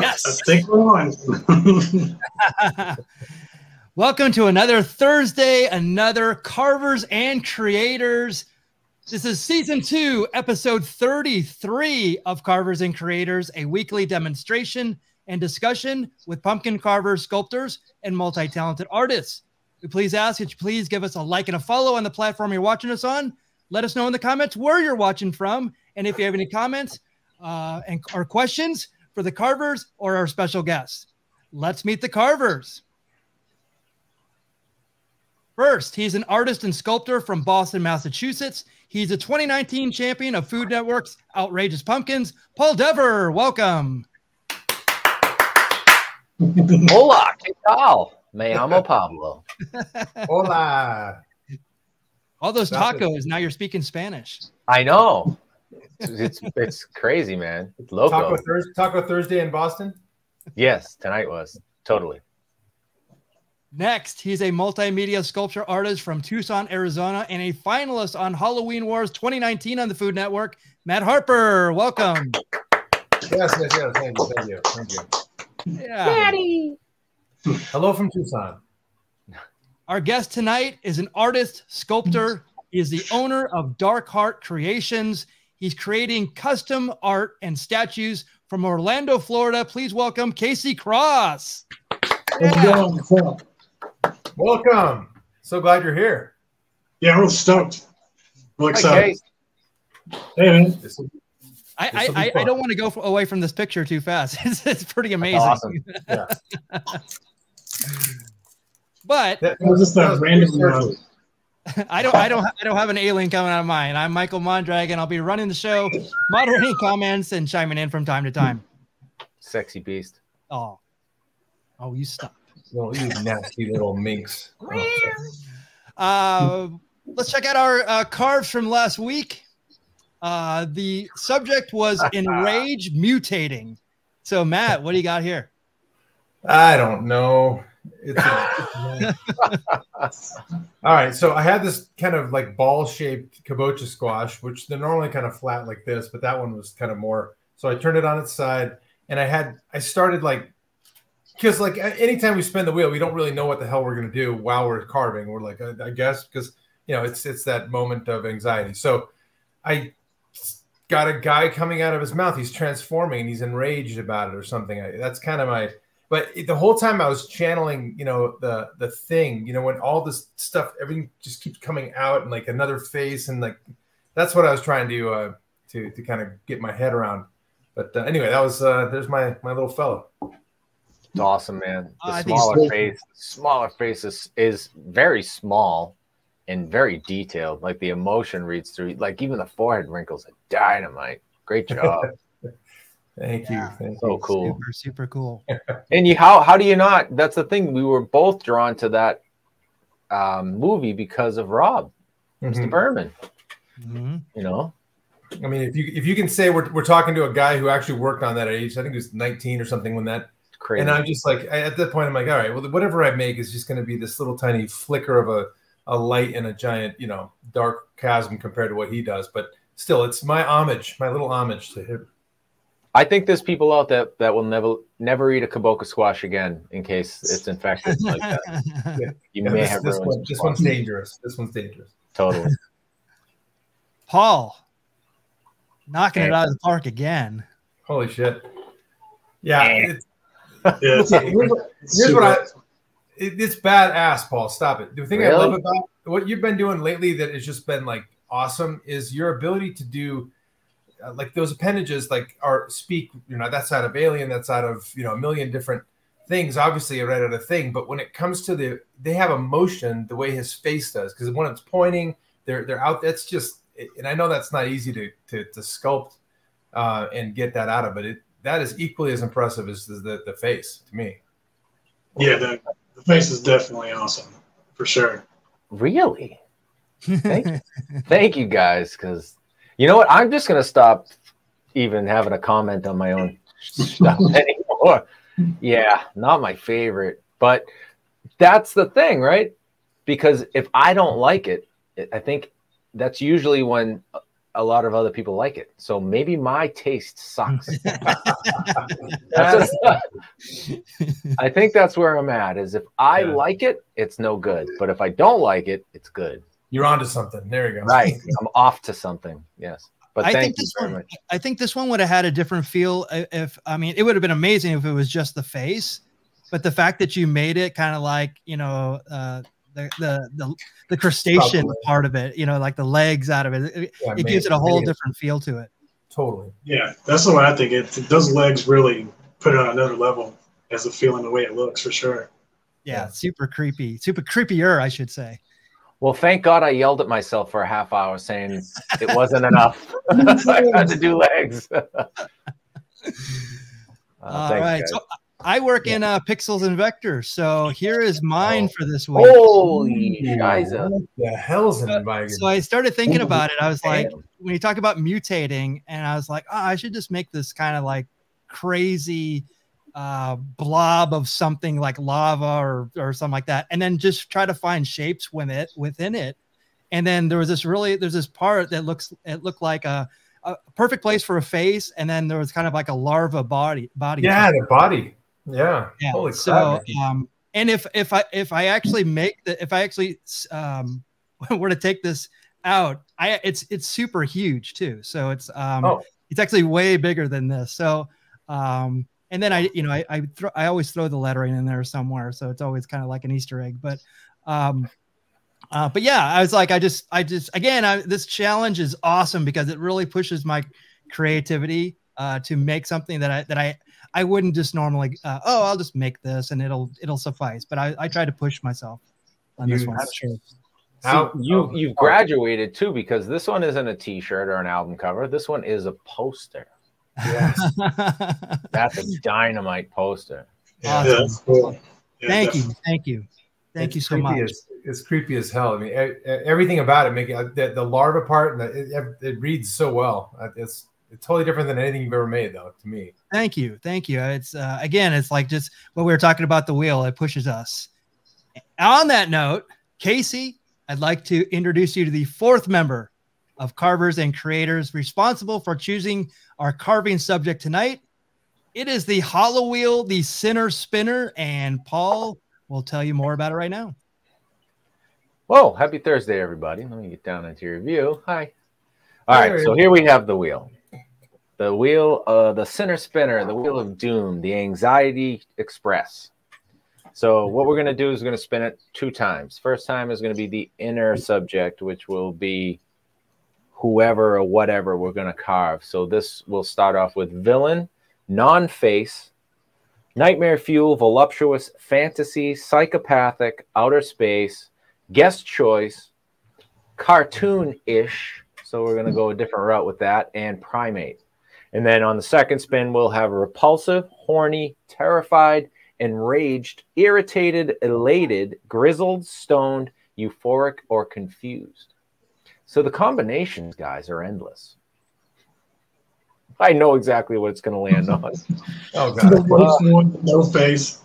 Yes. Stick on. Welcome to another Thursday, another Carvers and Creators. This is season two, episode 33 of Carvers and Creators, a weekly demonstration and discussion with pumpkin carvers, sculptors, and multi talented artists. We please ask that you please give us a like and a follow on the platform you're watching us on. Let us know in the comments where you're watching from. And if you have any comments uh, and or questions for the carvers or our special guests, let's meet the carvers. First, he's an artist and sculptor from Boston, Massachusetts. He's a 2019 champion of Food Network's Outrageous Pumpkins. Paul Dever, welcome. Hola, ¿qué tal? Me llamo Pablo. Hola. All those tacos, now you're speaking Spanish. I know. It's, it's, it's crazy, man. It's loco. Taco, Thurs- Taco Thursday in Boston? Yes, tonight was. Totally. Next, he's a multimedia sculpture artist from Tucson, Arizona, and a finalist on Halloween Wars 2019 on the Food Network. Matt Harper, welcome. Yes, yes, yes. Thank you. Thank you. Thank you. Yeah. Daddy. Hello from Tucson. Our guest tonight is an artist, sculptor. He is the owner of Darkheart Kreations. He's creating custom art and statues from Orlando, Florida. Please welcome Casey Cross. How's it going? What's up? Welcome. So glad you're here. Yeah, we're stoked. We're excited. Case. Hey, man. I, I, I, I don't want to go away from this picture too fast. It's, it's pretty amazing. awesome. yeah. But That, That was just that a was random. Pretty searchly. I don't, I don't, I don't have an alien coming out of mine. I'm Michael Mondragon. I'll be running the show, moderating comments, and chiming in from time to time. Sexy beast. Oh, oh, you stop. Well, you nasty little minx. Oh, Uh, let's check out our uh, carves from last week. Uh, the subject was enrage mutating. So, Matt, what do you got here? I don't know. It's a- All right, so I had this kind of like ball-shaped kabocha squash, which they're normally kind of flat like this, but that one was kind of more. So I turned it on its side, and I had I started like because like anytime we spin the wheel, we don't really know what the hell we're gonna do while we're carving. We're like, I, I guess because you know it's it's that moment of anxiety. So I got a guy coming out of his mouth. He's transforming, and he's enraged about it or something. I, that's kind of my but it- the whole time I was channeling, you know, the the thing, you know, when all this stuff, everything just keeps coming out and like another face, and like that's what I was trying to uh, to to kind of get my head around. But uh, anyway, that was uh, there's my my little fellow. It's awesome, man. The I think smaller so. face, smaller face is, is very small and very detailed. Like the emotion reads through. Like even the forehead wrinkles are dynamite. Great job. Thank Yeah. you. Thank so you. cool. Super, super cool. And you how how do you not? That's the thing. We were both drawn to that um, movie because of Rob, Mr. Mhm. Berman. Mhm. You know, I mean, if you if you can say we're we're talking to a guy who actually worked on that age, I think he was 19 or something when that crazy. And I'm just like, I- at that point, I'm like, all right, well, whatever I make is just going to be this little tiny flicker of a, a light in a giant, you know, dark chasm compared to what he does. But still, it's my homage, my little homage to him. I think there's people out there that will never never eat a kabocha squash again in case it's infected like uh, that. You Yeah, may this, have this, ruined one, this one's dangerous. This one's dangerous. totally. Paul, knocking it out of the park again. Holy shit. Yeah. It's, yeah, it's, here's what, here's what I, it, it's badass, Paul. Stop it. The thing I love about what you've been doing lately that has just been like awesome is your ability to do uh, like those appendages, like are speak, you know, that's out of Alien, that's out of, you know, a million different things. Obviously, I read out a thing, but when it comes to the, they have emotion the way his face does, because when it's pointing, they're they're out. That's just, and I know that's not easy to to, to sculpt uh, and get that out of, but it that is equally as impressive as the the face to me. yeah, the, the face is definitely awesome for sure. Really? Thank. Thank you guys, because you know what? I'm just gonna stop even having a comment on my own stuff anymore. Yeah, not my favorite, but that's the thing, right? Because if I don't like it, I think that's usually when a lot of other people like it. So maybe my taste sucks. That's- I think that's where I'm at. Is if I Yeah. like it, it's no good. But if I don't like it, it's good. You're onto something. There you go. Right. I'm off to something. Yes. But I thank think you this very one. much. I think this one would have had a different feel if I mean it would have been amazing if it was just the face, but the fact that you made it kind of like you know uh, the the the the crustacean Probably. part of it, you know, like the legs out of it. It, Yeah, it made gives it a whole made different feel to it. Totally. Yeah, that's the way I think it. Those legs really put it on another level as a feeling the way it looks for sure. Yeah, Yeah. super creepy, super creepier, I should say. Well, thank God I yelled at myself for a half hour saying it wasn't enough. I had to do legs. Uh, All thanks, right, so I work in uh, pixels and vectors, so here is mine Oh. for this week. Holy shiza. What the hell's in Vigan? So I started thinking about it. I was like, Damn. when you talk about mutating, and I was like, oh, I should just make this kind of like crazy uh, blob of something like lava or or something like that, and then just try to find shapes with it within it. And then there was this really there's this part that looks it looked like a, a perfect place for a face, and then there was kind of like a larva body body. yeah, the body. Yeah. Yeah. Holy so, crap. um, and if if I if I actually make the if I actually um were to take this out, I it's it's super huge too. So it's um Oh. it's actually way bigger than this. So um and then I you know I I, throw, I always throw the lettering in there somewhere, so it's always kind of like an Easter egg. But um uh, but yeah, I was like, I just, I just, again, I, this challenge is awesome because it really pushes my creativity uh, to make something that I that I I wouldn't just normally. Uh, oh, I'll just make this and it'll it'll suffice. But I, I try to push myself on this You- one. See, How- you oh, you've graduated too because this one isn't a T-shirt or an album cover. This one is a poster. Yes. That's a dynamite poster. Yeah. Awesome. Yeah, that's cool. Yeah, thank definitely. you, thank you, thank you so much. As, it's creepy as hell. I mean, everything about it, making uh, the, the larva part, and the, it, it reads so well. Uh, It's it's totally different than anything you've ever made, though. To me, Thank you, thank you. It's uh, again, it's like just what we were talking about the wheel. It pushes us. On that note, Casey, I'd like to introduce you to the fourth member of carvers and creators responsible for choosing our carving subject tonight. It is the hollow wheel, the center spinner, and Paul will tell you more about it right now. Whoa, happy Thursday, everybody. Let me get down into your view. Hi. All There right, you so here we have the wheel. The wheel, uh, the center spinner, the wheel of doom, the anxiety express. So what we're going to do is we're going to spin it two times. First time is going to be the inner subject, which will be whoever or whatever we're going to carve. So this will start off with villain, non-face, nightmare fuel, voluptuous, fantasy, psychopathic, outer space, guest choice, cartoon-ish. So we're going to go a different route with that, and primate. And then on the second spin, we'll have repulsive, horny, terrified, enraged, irritated, elated, grizzled, stoned, euphoric, or confused. So the combinations, guys, are endless. I know exactly what it's going to land on. oh god, one, no face.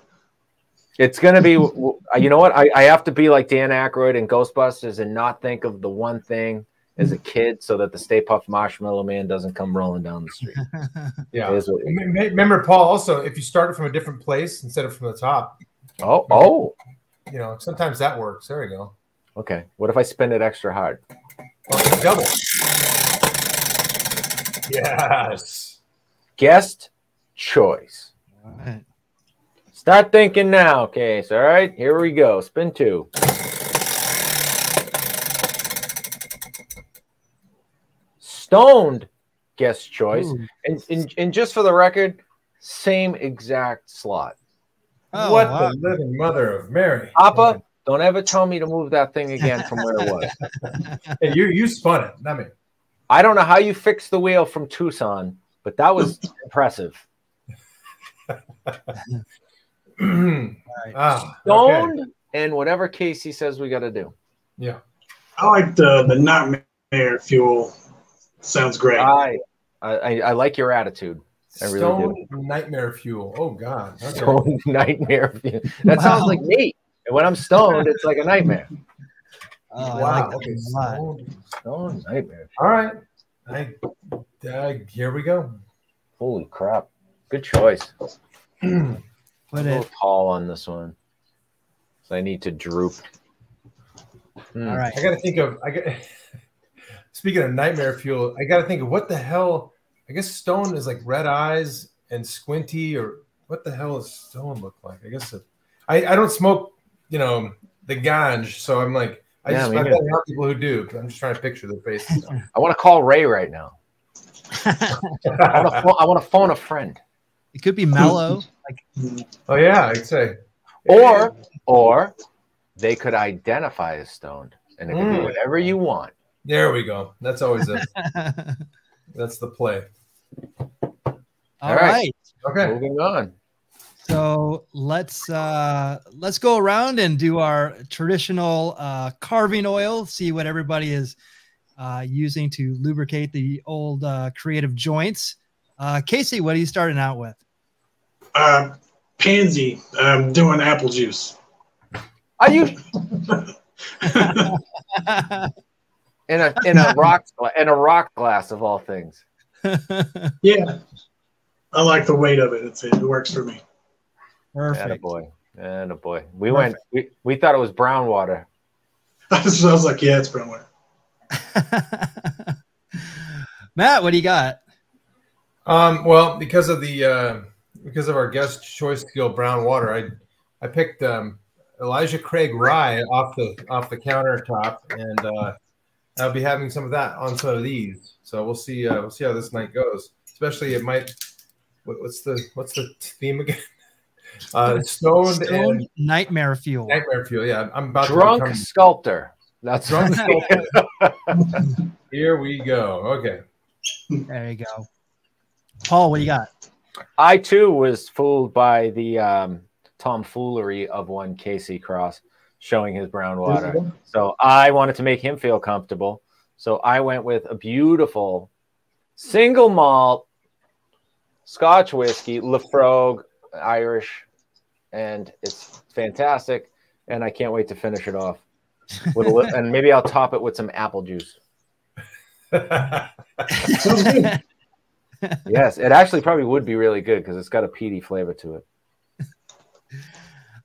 It's going to be, you know what? I, I have to be like Dan Aykroyd in Ghostbusters and not think of the one thing as a kid so that the Stay Puft Marshmallow Man doesn't come rolling down the street. yeah. It is what- Me- me- Remember, Paul. Also, if you start it from a different place instead of from the top, oh, oh, you know, sometimes that works. There we go. okay. What if I spin it extra hard? Oh, double. Yes. Guest choice. All right. Start thinking now, case. All right, here we go. Spin two. Stoned guest choice. And, and, and just for the record, same exact slot. Oh, what wow. the living mother of Mary? Papa, don't ever tell me to move that thing again from where it was. Hey, you you spun it, not me. I don't know how you fixed the wheel from Tucson, but that was impressive. ah, okay. And whatever Casey says we got to do. Yeah. I like the the nightmare fuel. Sounds great. I, I I like your attitude. I really Stone nightmare fuel. Oh God. Okay. Stone nightmare. That sounds like me. And when I'm stoned, it's like a nightmare. Oh, wow. like okay. one a lot. Stone. Stone nightmare. All right. I, uh, here we go. Holy crap! Good choice. Put a little it. tall on this one, so I need to droop. Hmm. All right. I got to think of. I got. Speaking of nightmare fuel, I got to think of what the hell. I guess Stone is like red eyes and squinty, or what the hell does Stone look like? I guess it, I I don't smoke, you know, the ganj, so I'm like I Yeah, just me I neither. bet there are people who do. I'm just trying to picture their faces. I want to call Ray right now. I want to phone, I want to phone a friend, It could be mellow. oh yeah, I'd say. or or they could identify as stoned, and it can be Mm. whatever you want. There we go. That's always it. That's the play. All right. right. Okay. Moving on. So let's uh let's go around and do our traditional uh carving oil, see what everybody is uh using to lubricate the old uh creative joints. Uh Casey, what are you starting out with? Uh, pansy. I'm doing apple juice. Are you in a in a rock in a rock glass of all things? yeah, I like the weight of it. It's, it works for me. Perfect. boy, and a boy. We went. We, we thought it was brown water. I was, I was like, yeah, it's brown water. Matt, what do you got? Um, well, because of the uh, because of our guest choice skill, brown water, I I picked um, Elijah Craig Rye off the off the countertop, and uh, I'll be having some of that on some of these. So we'll see. Uh, we'll see how this night goes. Especially, it might. What, what's the what's the theme again? Uh, stoned Stone and nightmare fuel. nightmare fuel. Yeah, I'm about Drunk to become sculptor. That's drunk. Sculptor. Here we go. Okay. There you go. Paul, what do you got? I too was fooled by the um, tomfoolery of one Casey Cross showing his brown water. So I wanted to make him feel comfortable. So I went with a beautiful single malt Scotch whiskey, Laphroaig Irish, and it's fantastic. And I can't wait to finish it off. With a li- and maybe I'll top it with some apple juice. Yes, it actually probably would be really good because it's got a peaty flavor to it.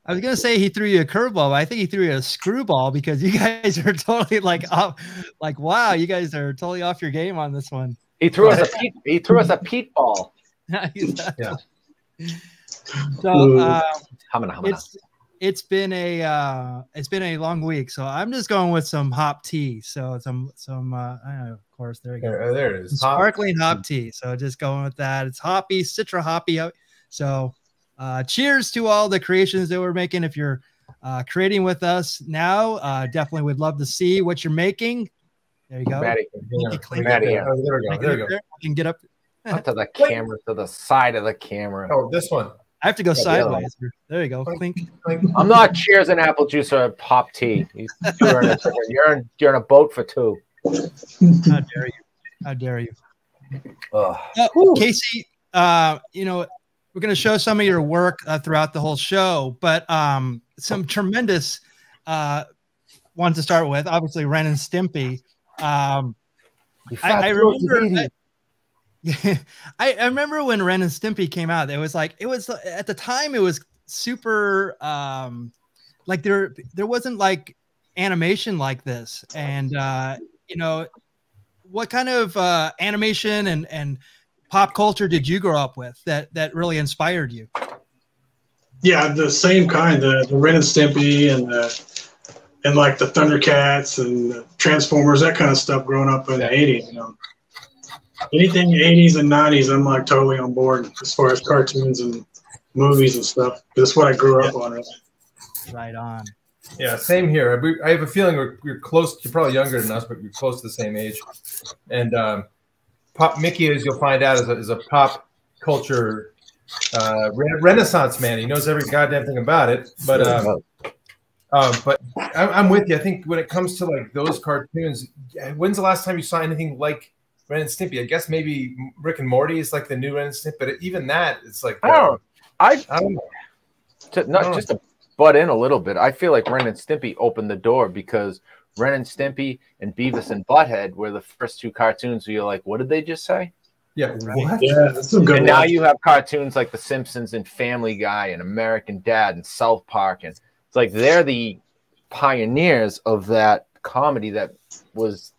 I was gonna say he threw you a curveball, but I think he threw you a screwball because you guys are totally like up, like wow, you guys are totally off your game on this one. He threw us a peat, he threw us a peat ball. Yeah. So um, Humana, humana. it's it's been a uh, it's been a long week, so I'm just going with some hop tea. So some some uh, I don't know, of course there you go. there, there it is. Some Hot- sparkling hop tea. So just going with that. It's hoppy, citra hoppy. So uh, cheers to all the creations that we're making. If you're uh, creating with us now, uh, definitely would love to see what you're making. There you go. Maddie, Yeah, Pinky. Maddie, yeah. Oh, there we go. There we go. can get up. Up to the camera, to the side of the camera. Oh, this one. I have to go Yeah, the other sideways. There you go. Clink. Like, I'm not cheers and apple juice or pop tea. You- You're in a, you're in, you're in a boat for two. How dare you? How dare you? Uh, Casey, uh, you know, we're going to show some of your work uh, throughout the whole show, but um, some tremendous uh, ones to start with. Obviously, Ren and Stimpy. Um, I, I remember. I, I remember when Ren and Stimpy came out. It was like it was at the time. It was super. Um, like there, there wasn't like animation like this, and uh, you know, what kind of uh, animation and and pop culture did you grow up with that that really inspired you? Yeah, the same kind, the, the Ren and Stimpy and the and like the Thundercats and the Transformers, that kind of stuff growing up in the eighties, you know. Anything eighties and nineties, I'm like totally on board as far as cartoons and movies and stuff. That's what I grew up on. Really. Right on. Yeah, same here. I have a feeling we're, we're close. You're probably younger than us, but you're close to the same age. And um, Pop Mickey, as you'll find out, is a, is a pop culture uh, re- renaissance man. He knows every goddamn thing about it. But um, um, but I, I'm with you. I think when it comes to like those cartoons, when's the last time you saw anything like Ren and Stimpy? I guess maybe Rick and Morty is like the new Ren and Stimpy, but even that, it's like I don't. I I don't know. to, not Oh. just to butt in a little bit. I feel like Ren and Stimpy opened the door because Ren and Stimpy and Beavis and Butthead were the first two cartoons where you're like, what did they just say? Yeah, what? Yeah, that's some good and now you have cartoons like The Simpsons and Family Guy and American Dad and South Park, and it's like they're the pioneers of that comedy that was.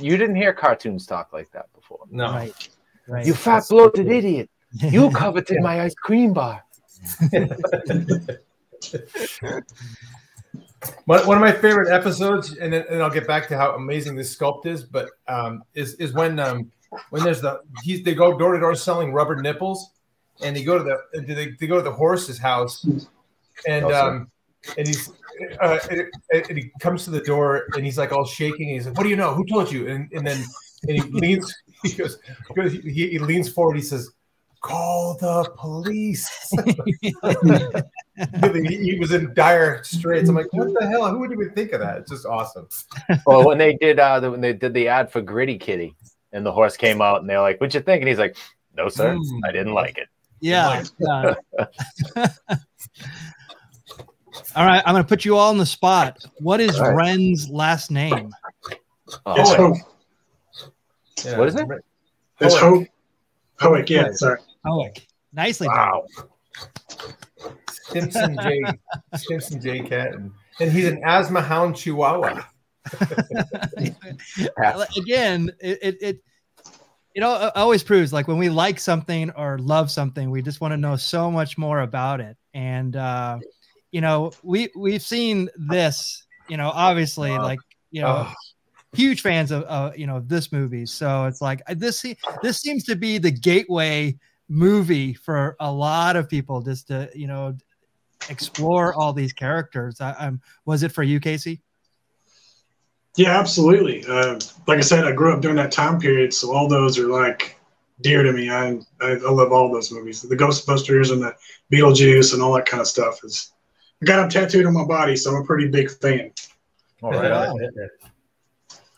You didn't hear cartoons talk like that before. No. Right. Right. You fat bloated idiot! You coveted my ice cream bar. One, one of my favorite episodes, and then, and I'll get back to how amazing this sculpt is, but um, is is when um, when there's the he's they go door to door selling rubber nipples, and they go to the they, they go to the horse's house, and Awesome. um, and he's uh, and, and he comes to the door and he's like all shaking. And he's like, "What do you know? Who told you?" And and then and he leans he goes, he, he, he leans forward. He says, "Call the police." he, he was in dire straits. I'm like, what the hell? Who would even think of that? It's just awesome. Well, when they did uh, the, when they did the ad for Gritty Kitty, and the horse came out, and they're like, "What'd you think?" And he's like, "No, sir, Mm. I didn't like it." Yeah. yeah. all right, I'm going to put you all on the spot. What is All right. Ren's last name? Oh, It's Hope. Yeah. What is it? It's Hoek. Hope. Hoek, yeah, sorry. Hoek. Nicely done. wow. Stimpson J. Stimpson J. Cat, and, and he's an asthma hound Chihuahua. Again, it, it, it it always proves like when we like something or love something, we just want to know so much more about it. And uh, you know, we we've seen this. You know, obviously, like you know, oh. huge fans of uh, you know this movie. So it's like this this seems to be the gateway movie for a lot of people, just to you know explore all these characters. I, um, was it for you, Casey? Yeah, absolutely. Uh, like I said, I grew up during that time period, so all those are like dear to me. I I, I love all those movies, the Ghostbusters and the Beetlejuice and all that kind of stuff. Is I got them tattooed on my body, so I'm a pretty big fan. All right right.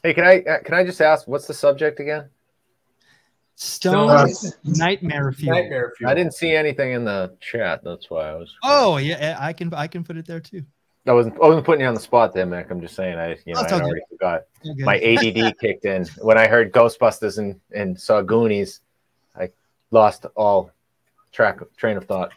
Hey, can I uh, can I just ask what's the subject again? Stone Uh, Nightmare Fuel. Nightmare Fuel. I didn't see anything in the chat. That's why I was. Oh yeah, I can I can put it there too. I wasn't. I wasn't putting you on the spot there, Mick. I'm just saying. I you know I okay. already forgot. My ADD kicked in when I heard Ghostbusters and and saw Goonies. I lost all track of train of thought.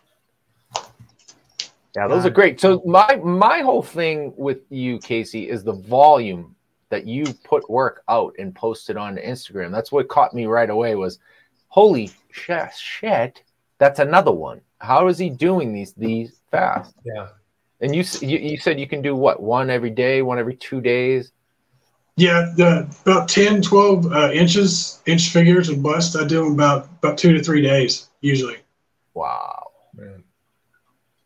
Yeah, those are great. So my my whole thing with you, Casey, is the volume that you put work out and posted on Instagram. That's what caught me right away. Was holy shit, shit. That's another one. How is he doing these these fast? Yeah. And you you, you said you can do what one every day, one every two days. Yeah, the, about 10, 12 uh, inches, inch figures and bust. I do them about about two to three days usually. Wow.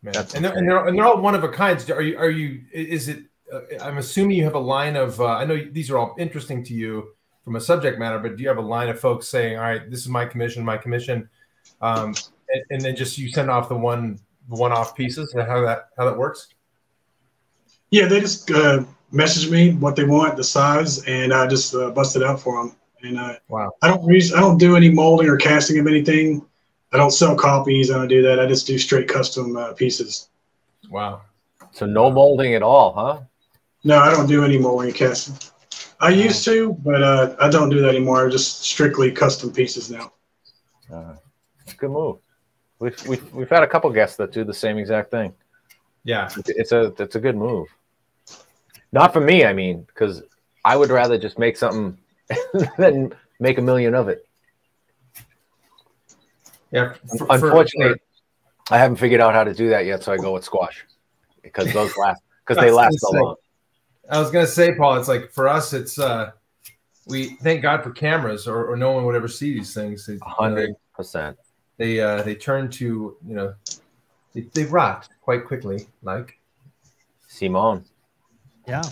Man. Man. That's and, they're, and, they're, and they're all one of a kind. Are you? Are you? Is it? Uh, I'm assuming you have a line of. Uh, I know these are all interesting to you from a subject matter, but do you have a line of folks saying, "All right, this is my commission, my commission," um, and, and then just you send off the one one-off pieces? Is that how that how that works? Yeah, they just uh, message me what they want, the size, and I just uh, bust it out for them. And uh, Wow. I don't use, I don't do any molding or casting of anything. I don't sell copies. I don't do that. I just do straight custom uh, pieces. Wow. So no molding at all, huh? No, I don't do any molding casting. I used to, but uh, I don't do that anymore. I'm Just strictly custom pieces now. Uh, it's a good move. We've, we've we've had a couple guests that do the same exact thing. Yeah. It's a it's a good move. Not for me, I mean, because I would rather just make something than make a million of it. Yeah. For- for- Unfortunately, I haven't figured out how to do that yet, so I go with squash because those last because they last so long. I was gonna say, Paul, it's like for us, it's uh we thank God for cameras or, or no one would ever see these things. They, hundred percent. they uh they turn to you know they, they rot quite quickly, like Simone. Yeah.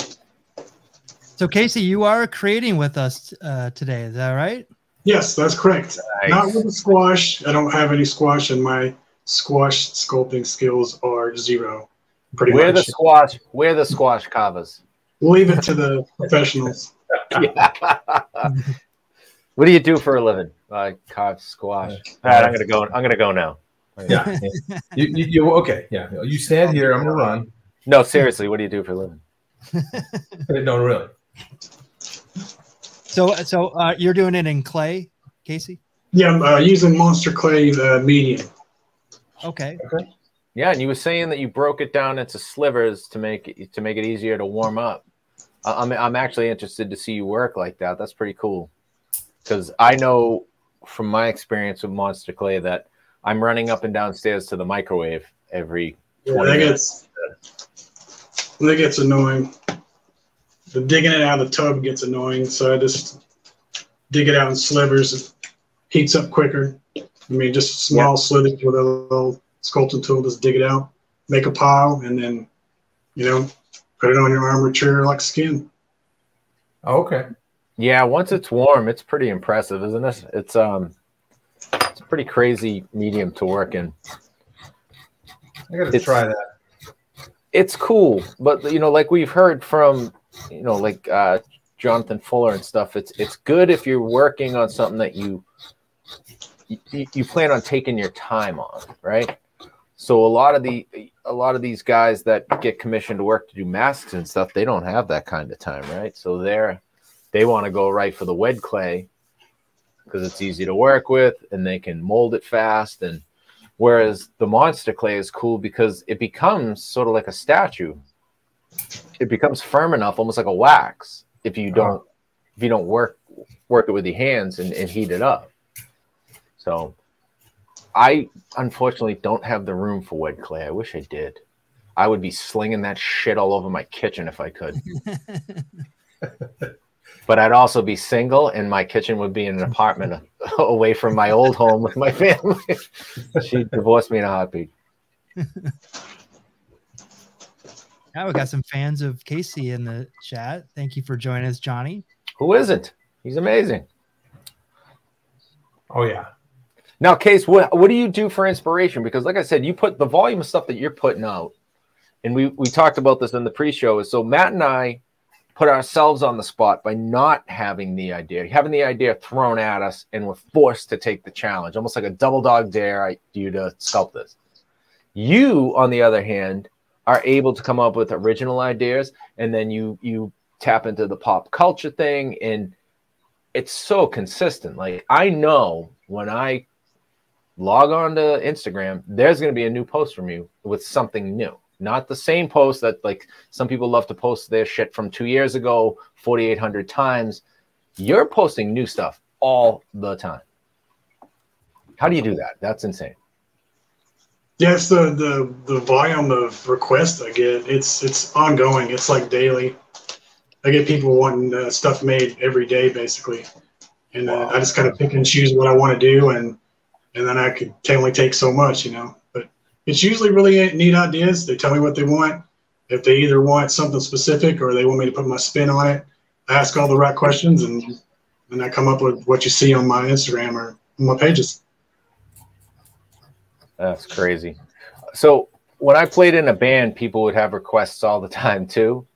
So Casey, you are creating with us uh, today. Is that right? Yes, that's correct. Not with the squash. I don't have any squash, and my squash sculpting skills are zero. Pretty Where the much. squash? Where the squash covers? Leave it to the professionals. what do you do for a living? I carve squash. Uh, All right, I'm gonna go. I'm gonna go now. yeah. you, you, you okay? Yeah, you stand here. I'm gonna run. No, seriously, what do you do for a living? no, really. So, so uh, you're doing it in clay, Casey? Yeah, I'm uh, using Monster Clay uh, medium. Okay. Okay. Yeah, and you were saying that you broke it down into slivers to make it to make it easier to warm up. I- I'm I'm actually interested to see you work like that. That's pretty cool. Because I know from my experience with Monster Clay that I'm running up and downstairs to the microwave every Yeah, 20 that minutes. gets that gets annoying. The digging it out of the tub gets annoying, so I just dig it out in slivers. It heats up quicker. I mean, just small slivers with a little sculpting tool. Just dig it out, make a pile, and then you know put it on your armature like skin. Okay. Yeah, once it's warm, it's pretty impressive, isn't it? It's um, it's a pretty crazy medium to work in. I gotta It's- try that. It's cool, but you know, like we've heard from, you know, like uh, Jonathan Fuller and stuff. It's it's good if you're working on something that you you, plan on taking your time on, right? So a lot of the a lot of these guys that get commissioned to work to do masks and stuff, they don't have that kind of time, right? So they're they want to go right for the wed clay because it's easy to work with and they can mold it fast and whereas the monster clay is cool because it becomes sort of like a statue it becomes firm enough almost like a wax if you don't uh-huh. if you don't work work it with your hands and, and heat it up. So i unfortunately don't have the room for wet clay. I wish i did. I would be slinging that shit all over my kitchen if i could. But I'd also be single, and my kitchen would be in an apartment away from my old home with my family. she divorced me in a heartbeat. Now we got some fans of Casey in the chat. Thank you for joining us, Johnny. Who isn't? He's amazing. Oh yeah. Now, Case, what what do you do for inspiration? Because, like I said, you put the volume of stuff that you're putting out, and we we talked about this in the pre-show. Is so Matt and I put ourselves on the spot by not having the idea, having the idea thrown at us, and we're forced to take the challenge, almost like a double dog dare. I you to sculpt this. You, on the other hand, are able to come up with original ideas, and then you you tap into the pop culture thing, and it's so consistent. Like I know when I log on to Instagram, there's going to be a new post from you with something new. Not the same post that like some people love to post their shit from two years ago, 4,800 times. You're posting new stuff all the time. How do you do that? That's insane. Yeah, it's the, the the volume of requests I get. It's it's ongoing. It's like daily. I get people wanting uh, stuff made every day, basically, and uh, I just kind of pick and choose what I want to do, and and then I could can only take so much, you know. But it's usually really neat ideas. They tell me what they want. If they either want something specific or they want me to put my spin on it, I ask all the right questions, and and I come up with what you see on my Instagram or my pages. That's crazy. So when I played in a band, people would have requests all the time too.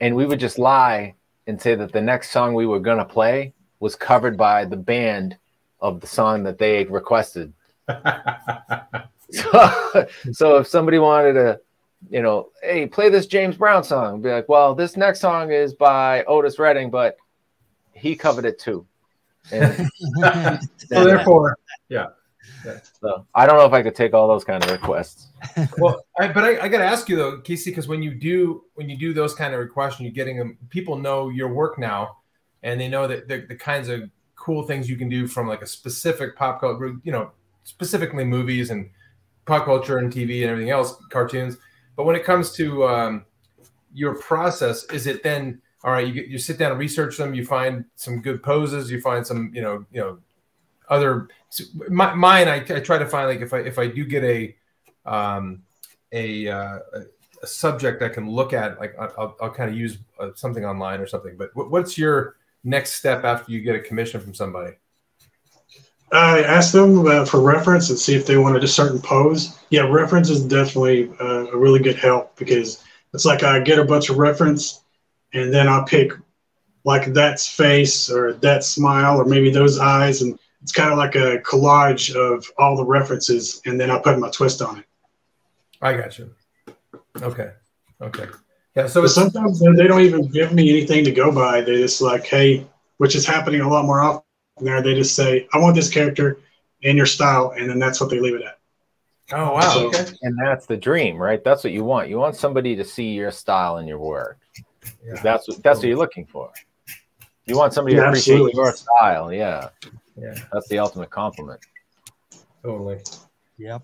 And we would just lie and say that the next song we were going to play was covered by the band of the song that they requested. So, so if somebody wanted to, you know, hey, play this James Brown song, be like, well, this next song is by Otis Redding, but he covered it too. And So therefore, yeah. So I don't know if I could take all those kind of requests. Well, I, but I, I got to ask you though, Casey, because when you do when you do those kind of requests, and you're getting them, people know your work now, and they know that the, the kinds of cool things you can do from like a specific pop culture, you know, specifically movies and pop culture and TV and everything else, cartoons. But when it comes to um, your process, is it then all right? You, get- you sit down and research them. You find some good poses. You find some, you know, you know, other. My, mine, I, I try to find like if I if I do get a um, a, uh, a subject I can look at, like I'll, I'll, kind of use uh, something online or something. But what, what's your next step after you get a commission from somebody? I ask them uh, for reference and see if they wanted a certain pose. Yeah, reference is definitely uh, a really good help because it's like I get a bunch of reference and then I pick like that's face or that smile or maybe those eyes and it's kind of like a collage of all the references and then I put my twist on it. I got you. Okay, okay. Yeah, so it's, sometimes they they don't even give me anything to go by. They just like, hey, which is happening a lot more often there. They just say, I want this character in your style, and then that's what they leave it at. oh wow, So- okay. And that's the dream, right? That's what you want. You want somebody to see your style and your work. Yeah. That's what that's what you're looking for. You want somebody to appreciate absolutely. your style. Yeah, Yeah, that's the ultimate compliment. totally. Yep.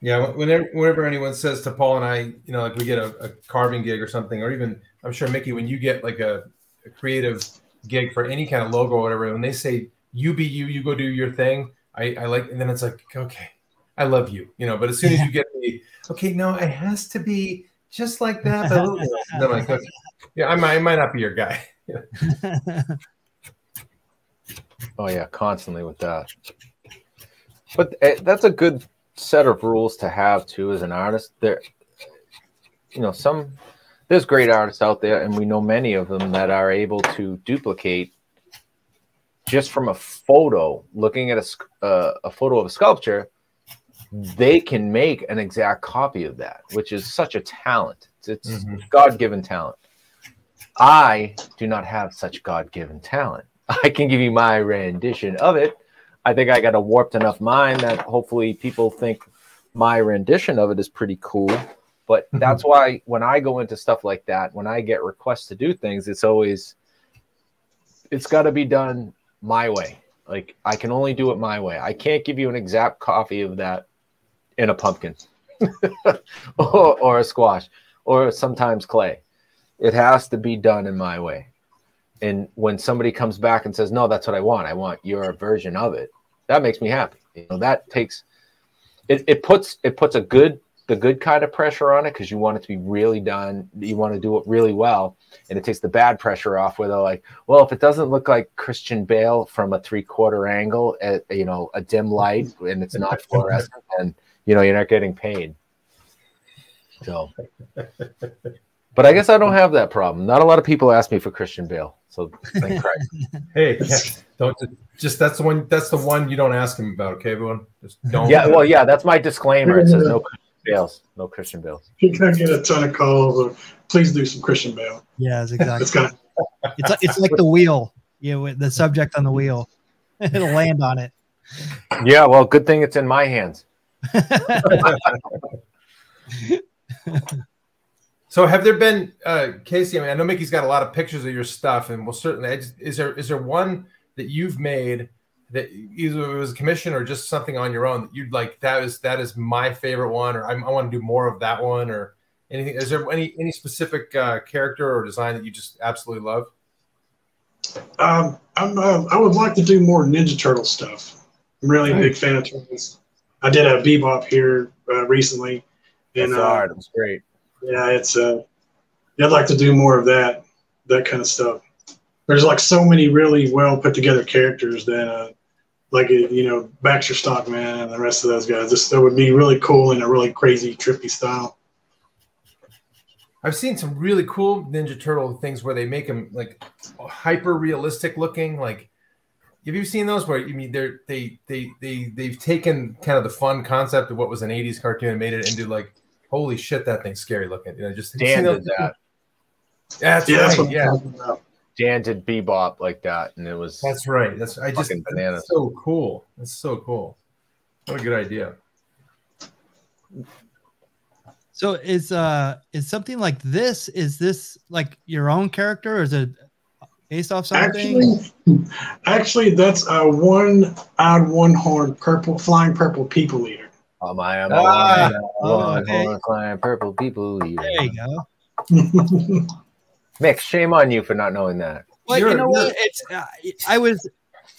Yeah, whenever whenever anyone says to Paul and I, you know, like we get a, a carving gig or something, or even I'm sure Mickey, when you get like a, a creative gig for any kind of logo or whatever, when they say you be you, you go do your thing, I, I like, and then it's like, okay, I love you, you know. But as soon as you get the okay, no, it has to be just like that. But a I'm like, okay, yeah, I might, I might not be your guy. Oh yeah, constantly with that. But uh, that's a good set of rules to have too as an artist. There, you know, some there's great artists out there, and we know many of them that are able to duplicate just from a photo. Looking at a uh, a photo of a sculpture, they can make an exact copy of that, which is such a talent. It's, it's Mhm. God given talent. I do not have such God given talent. I can give you my rendition of it. I think I got a warped enough mind that hopefully people think my rendition of it is pretty cool. But mm-hmm. that's why when I go into stuff like that, when I get requests to do things, it's always it's got to be done my way. Like I can only do it my way. I can't give you an exact copy of that in a pumpkin or, or a squash or sometimes clay. It has to be done in my way. And when somebody comes back and says, "No, that's what I want. I want your version of it," that makes me happy. You know, that takes it. It puts it puts a good the good kind of pressure on it because you want it to be really done. You want to do it really well, and it takes the bad pressure off. Where they're like, "Well, if it doesn't look like Christian Bale from a three quarter angle at you know a dim light and it's not fluorescent, then you know you're not getting paid." So. But I guess I don't have that problem. Not a lot of people ask me for Christian Bale, so thank Christ. Hey, yeah, don't just that's the one that's the one you don't ask him about, okay, everyone? Just don't. yeah, well, yeah, that's my disclaimer. It says no Christian Bales, no Christian Bales. You're gonna get a ton of calls. Or, Please do some Christian Bale. Yes, exactly. It's kind of It's like, it's like the wheel. You know, with the subject on the wheel. It'll land on it. Yeah, well, good thing it's in my hands. So have there been uh Casey? I mean, I know Mickey's got a lot of pictures of your stuff, and we'll certainly. I just, is there is there one that you've made that either it was a commission or just something on your own that you'd like? That is that is my favorite one, or I, I want to do more of that one, or anything. Is there any any specific uh, character or design that you just absolutely love? Um, I'm, uh, I would like to do more Ninja Turtle stuff. I'm really a big fan of turtles. I did a Bebop here uh, recently, and That's uh, hard. It was great. Yeah, it's uh, I'd like to do more of that, that kind of stuff. There's like so many really well put together characters that, uh, like you know, Baxter Stockman and the rest of those guys. This that would be really cool in a really crazy, trippy style. I've seen some really cool Ninja Turtle things where they make them like hyper realistic looking. Like, have you seen those where you mean they're they they they they've taken kind of the fun concept of what was an '80s cartoon and made it into like, holy shit, that thing's scary looking. You know, just have you Dan did those? that. That's Yeah, right. what Yeah, I'm talking about. Dan did Bebop like that, and it was that's right. That's I just bananas. that's so cool. That's so cool. What a good idea. So is uh is something like this? Is this like your own character, or is it based off something? Actually, actually, that's a one-eyed, one-horn, purple, flying purple people eater. Oh my, I'm Ah, oh, okay. flying purple people. eater. there you go. Mick, shame on you for not knowing that. Well, You're- you know what? It's uh, I was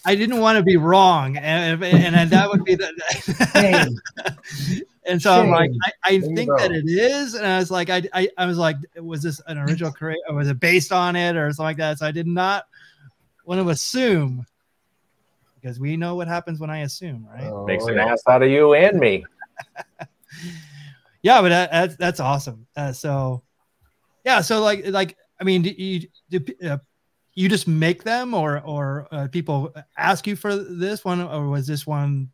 I didn't want to be wrong, and and that would be the. and so I'm like, I, I think that it is, and I was like, I, I, I was like, was this an original create, or was it based on it, or something like that? So I did not want to assume, because we know what happens when I assume, right? Oh, Makes an yeah. ass out of you and me. yeah but that, that's that's awesome uh, so yeah so like like i mean do you do, uh, you just make them or or uh, people ask you for this one or was this one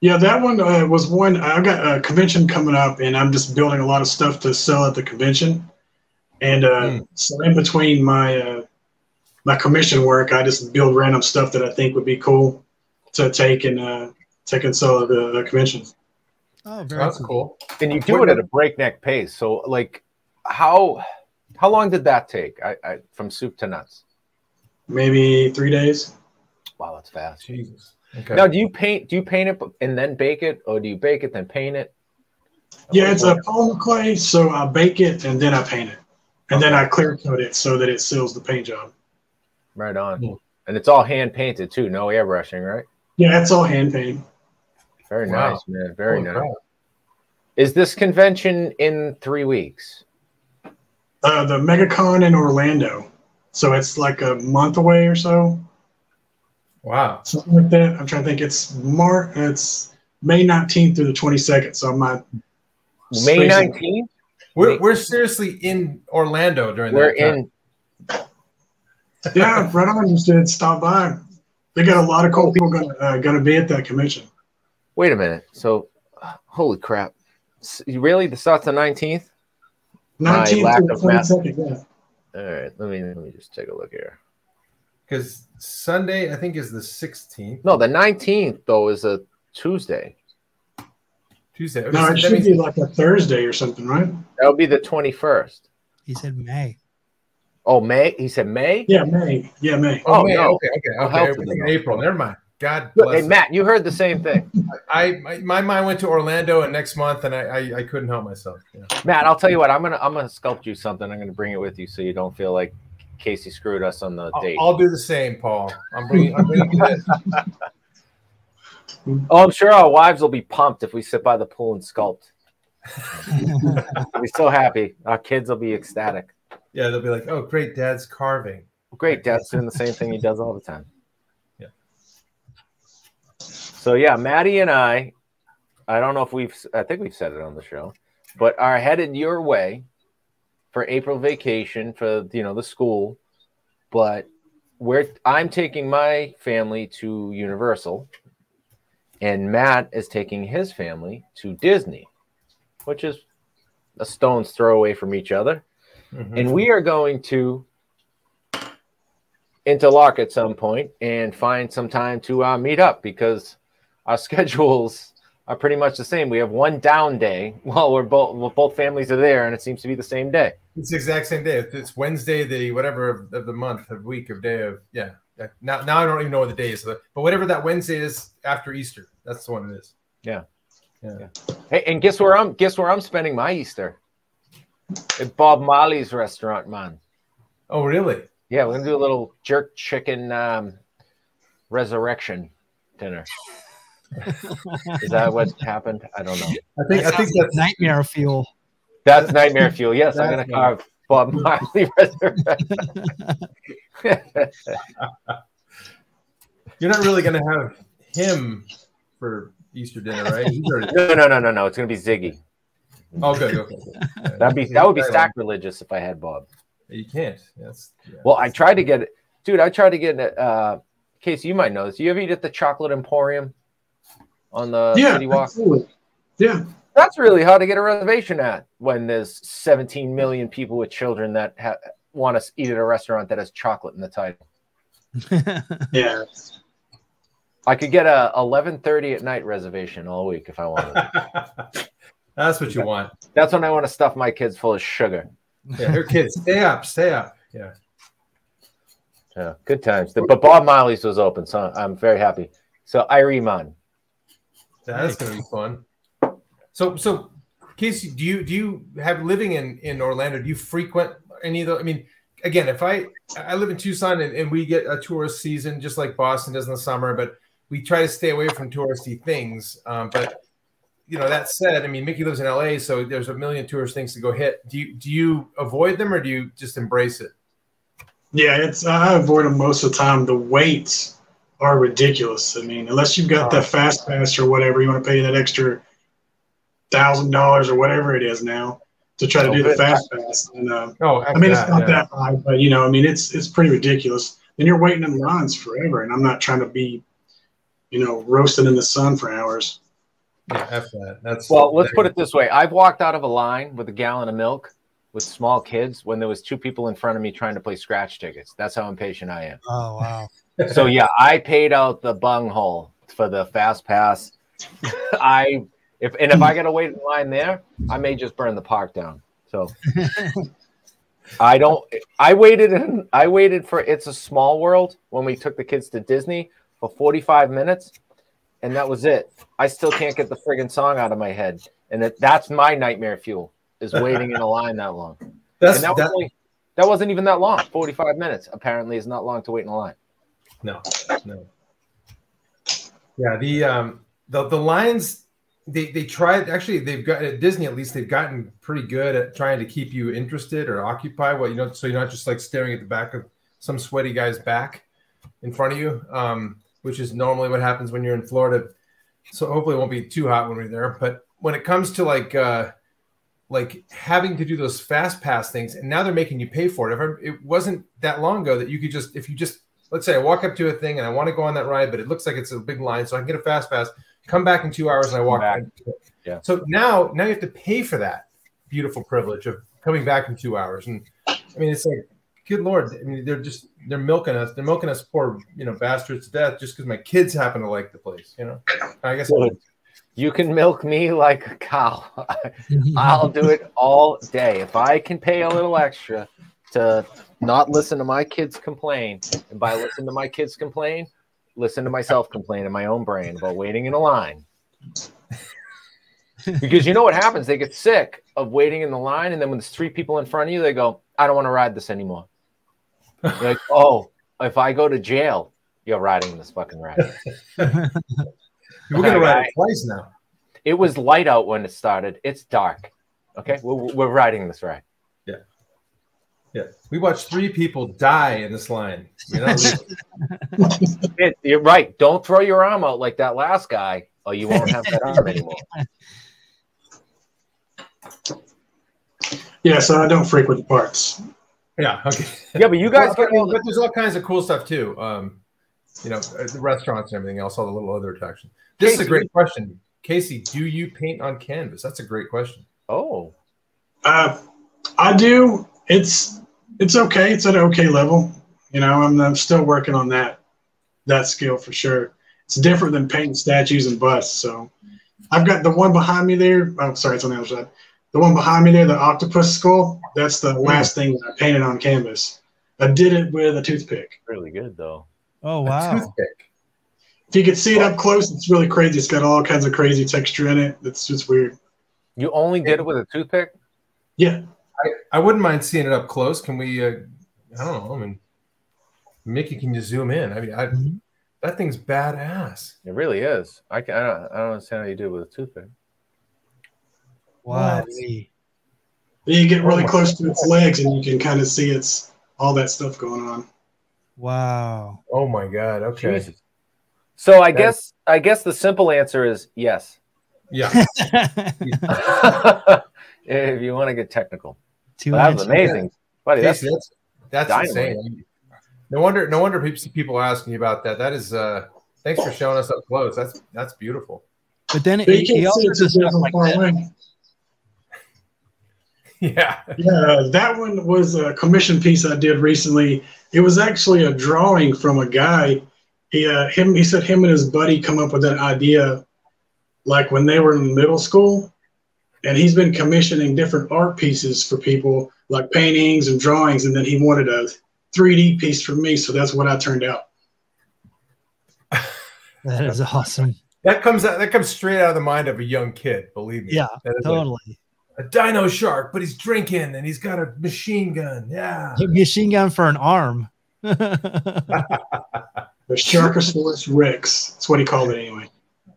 Yeah, that one uh, was one. I've got a convention coming up, and I'm just building a lot of stuff to sell at the convention. And uh, Mm. so, in between my uh, my commission work, I just build random stuff that I think would be cool to take and uh, take and sell at the, the conventions. Oh, very That's cool. cool. And you do it at a breakneck pace. So, like, how how long did that take? I, I from soup to nuts. Maybe three days. Wow, that's fast. Jesus. Okay. Now, do you paint? Do you paint it and then bake it, or do you bake it then paint it? Yeah, it's a polymer clay, so I bake it and then I paint it, and then I clear coat it so that it seals the paint job. Right on. Hmm. And it's all hand painted too, no airbrushing, right? Yeah, it's all hand painted. Very Wow. nice, man. Very Holy nice. crap. Is this convention in three weeks? Uh, the MegaCon in Orlando, so it's like a month away or so. Wow. something like that. I'm trying to think. It's Mar. It's May 19th through the 22nd. So I'm not. May nineteenth. We're, we're seriously in Orlando during We're that time. in. Yeah, right on. Just did stop by. They got a lot of cool people going uh, going to be at that convention. Wait a minute. So, holy crap! S- you Really, the starts the nineteenth? My 19th lack of math. 22nd. Yeah. All right. Let me let me just take a look here. Because Sunday, I think, is the 16th. No, the nineteenth though is a Tuesday. Tuesday. No, That it should be like a Thursday or something, right? That'll be the twenty-first. He said May. Oh, May. He said May. Yeah, May. Yeah, May. Oh, Oh, May. no. Okay, okay, I'll okay. help I them. April. Never mind. God bless. Hey, them. Matt, you heard the same thing. I my, my mind went to Orlando and next month, and I I, I couldn't help myself. Yeah. Matt, I'll tell you what. I'm gonna I'm gonna sculpt you something. I'm gonna bring it with you so you don't feel like Casey screwed us on the I'll, date. I'll do the same, Paul. I'm bringing. I'm bringing you this. Oh, I'm sure our wives will be pumped if we sit by the pool and sculpt. We'll be so happy. Our kids will be ecstatic. Yeah, they'll be like, "Oh, great, Dad's carving." Great, Dad's doing the same thing he does all the time. Yeah. So yeah, Maddie and I, I don't know if we've, I think we've said it on the show, but are headed your way for April vacation for you know the school, but we're I'm taking my family to Universal, and Matt is taking his family to Disney, which is a stone's throw away from each other Mhm. and we are going to interlock at some point and find some time to uh, meet up because our schedules are pretty much the same. We have one down day while we're both well, both families are there, and it seems to be the same day. It's the exact same day. It's- Wednesday, the whatever of, the month, of week, of day of yeah. Yeah. Now, now I don't even know what the day is, but whatever that Wednesday is after Easter, that's the one it is. Yeah. Yeah. yeah. Hey, and guess where I'm guess where I'm spending my Easter? At Bob Marley's restaurant, man. Oh, really? Yeah, we're gonna do a little jerk chicken um, resurrection dinner. Is that what happened? I don't know. I think I think that's nightmare fuel. That's nightmare fuel. Yes, I'm gonna carve Bob Marley resurrection. you're not really gonna have him for Easter dinner, right? Already- no, no, no, no, no. It's gonna be Ziggy. Oh, good. Okay. That'd be that would be sacrilegious if I had Bob. You can't. That's yeah. Well, I tried to get it, dude. I tried to get it. Uh, Casey, you might know this. You ever eat at the Chocolate Emporium on the yeah, City Walk? absolutely. Yeah. That's really hard to get a reservation at when there's 17 million people with children that ha- want to eat at a restaurant that has chocolate in the title. Yeah. I could get a 11:30 at night reservation all week if I wanted. That's what you want. That's when I want to stuff my kids full of sugar. Yeah, kids, stay up, stay up. Yeah. Yeah, good times. But Bob Marley's was open, so I'm very happy. So Iriman. That's gonna be fun. So, so Casey, do you do you have living in in Orlando? Do you frequent any of the? I mean, again, if I I live in Tucson and, and we get a tourist season just like Boston does in the summer, but we try to stay away from touristy things. Um, but you know, that said, I mean, Mickey lives in LA, so there's a million tourist things to go hit. Do you do you avoid them or do you just embrace it? Yeah, it's I avoid them most of the time. The waits are ridiculous. I mean, unless you've got that fast pass or whatever, you want to pay that extra thousand dollars or whatever it is now to try to Oh, do the fast pass. And uh, Oh, I mean, it's not yeah. that high, but you know, I mean, it's it's pretty ridiculous. And you're waiting in lines forever, and I'm not trying to be, you know, roasted in the sun for hours. Yeah, F that. That's Well, let's put it this way. I've walked out of a line with a gallon of milk with small kids when there was two people in front of me trying to play scratch tickets. That's how impatient I am. Oh wow. So yeah, I paid out the bunghole for the fast pass. I if and if I gotta wait in line there, I may just burn the park down. So I don't I waited and I waited for It's a Small World when we took the kids to Disney for 45 minutes, and that was it. I still can't get the friggin' song out of my head. And that, that's my nightmare fuel is waiting in a line that long. That's and that, that, was only, that wasn't even that long. 45 minutes apparently is not long to wait in a line. no, no. Yeah, the um the the lines they they tried actually they've got at Disney at least they've gotten pretty good at trying to keep you interested or occupied. What you know, so you're not just like staring at the back of some sweaty guy's back in front of you, um, which is normally what happens when you're in Florida. So hopefully it won't be too hot when we're there. But when it comes to like uh like having to do those fast pass things, and now they're making you pay for it. It wasn't that long ago that you could just if you just let's say I walk up to a thing and I want to go on that ride, but it looks like it's a big line, so I can get a fast pass, come back in two hours, and I walk back. back. Yeah. So now, now you have to pay for that beautiful privilege of coming back in two hours, and I mean, it's like, good lord, I mean, they're just they're milking us, they're milking us poor you know bastards to death just because my kids happen to like the place, you know. I guess. Good. You can milk me like a cow. I'll do it all day. If I can pay a little extra to not listen to my kids complain, and by listen to my kids complain, listen to myself complain in my own brain about waiting in a line. because you know what happens? They get sick of waiting in the line, and then when there's three people in front of you, they go, I don't want to ride this anymore. You're like, oh, if I go to jail, you're riding this fucking ride. We're gonna ride it twice now. It was light out when it started. It's dark. Okay, we're, we're riding this ride. Yeah, yeah. we watched three people die in this line. You're. It, you're right. Don't throw your arm out like that last guy, or you won't have that arm anymore. Yeah, so I don't frequent the parks. Yeah, okay. Yeah, but you guys Well, get all but there's all kinds of cool stuff too. Um, you know, uh, the restaurants and everything else, all the little other attractions. This is a great question, Casey. Do you paint on canvas? That's a great question. Oh, Uh, I do. It's it's okay. It's at an okay level. You know, I'm I'm still working on that that skill for sure. It's different than painting statues and busts. So I've got the one behind me there. Oh, sorry, it's on the other side. The one behind me there, the octopus skull. That's the last thing that I painted on canvas. I did it with a toothpick. really good though. Oh wow. A wow. toothpick. If you could see it up close, it's really crazy. It's got all kinds of crazy texture in it. It's just weird. You only did it with a toothpick? Yeah. I, I wouldn't mind seeing it up close. Can we? Uh, I don't know. I mean, Mickey, can you zoom in? I mean, I, Mhm. that thing's badass. It really is. I can. I don't, I don't understand how you do it with a toothpick. Wow. What? Then you get really Oh my close to its legs, and you can kind of see its all that stuff going on. Wow. Oh my god. Okay. Jesus. So I That- guess I guess the simple answer is yes. Yeah. if you want to get technical, Two that was answers. amazing, buddy. That's that's that's insane. No wonder. No wonder people people asking you about that. That is. uh Thanks for showing us up close. That's that's beautiful. But then But you he, can't see also it does from like far that. Away. Yeah. Yeah, that one was a commission piece I did recently. It was actually a drawing from a guy. He uh, him he said him and his buddy come up with that idea like when they were in middle school, and he's been commissioning different art pieces for people like paintings and drawings, and then he wanted a 3D piece for me, so that's what I turned out. That is awesome. That comes out, that comes straight out of the mind of a young kid. Believe me. Yeah, That is like Totally. A dino shark, but he's drinking and he's got a machine gun. Yeah. A Machine gun for an arm. The Sharkosaurus Rex. That's what he called it anyway.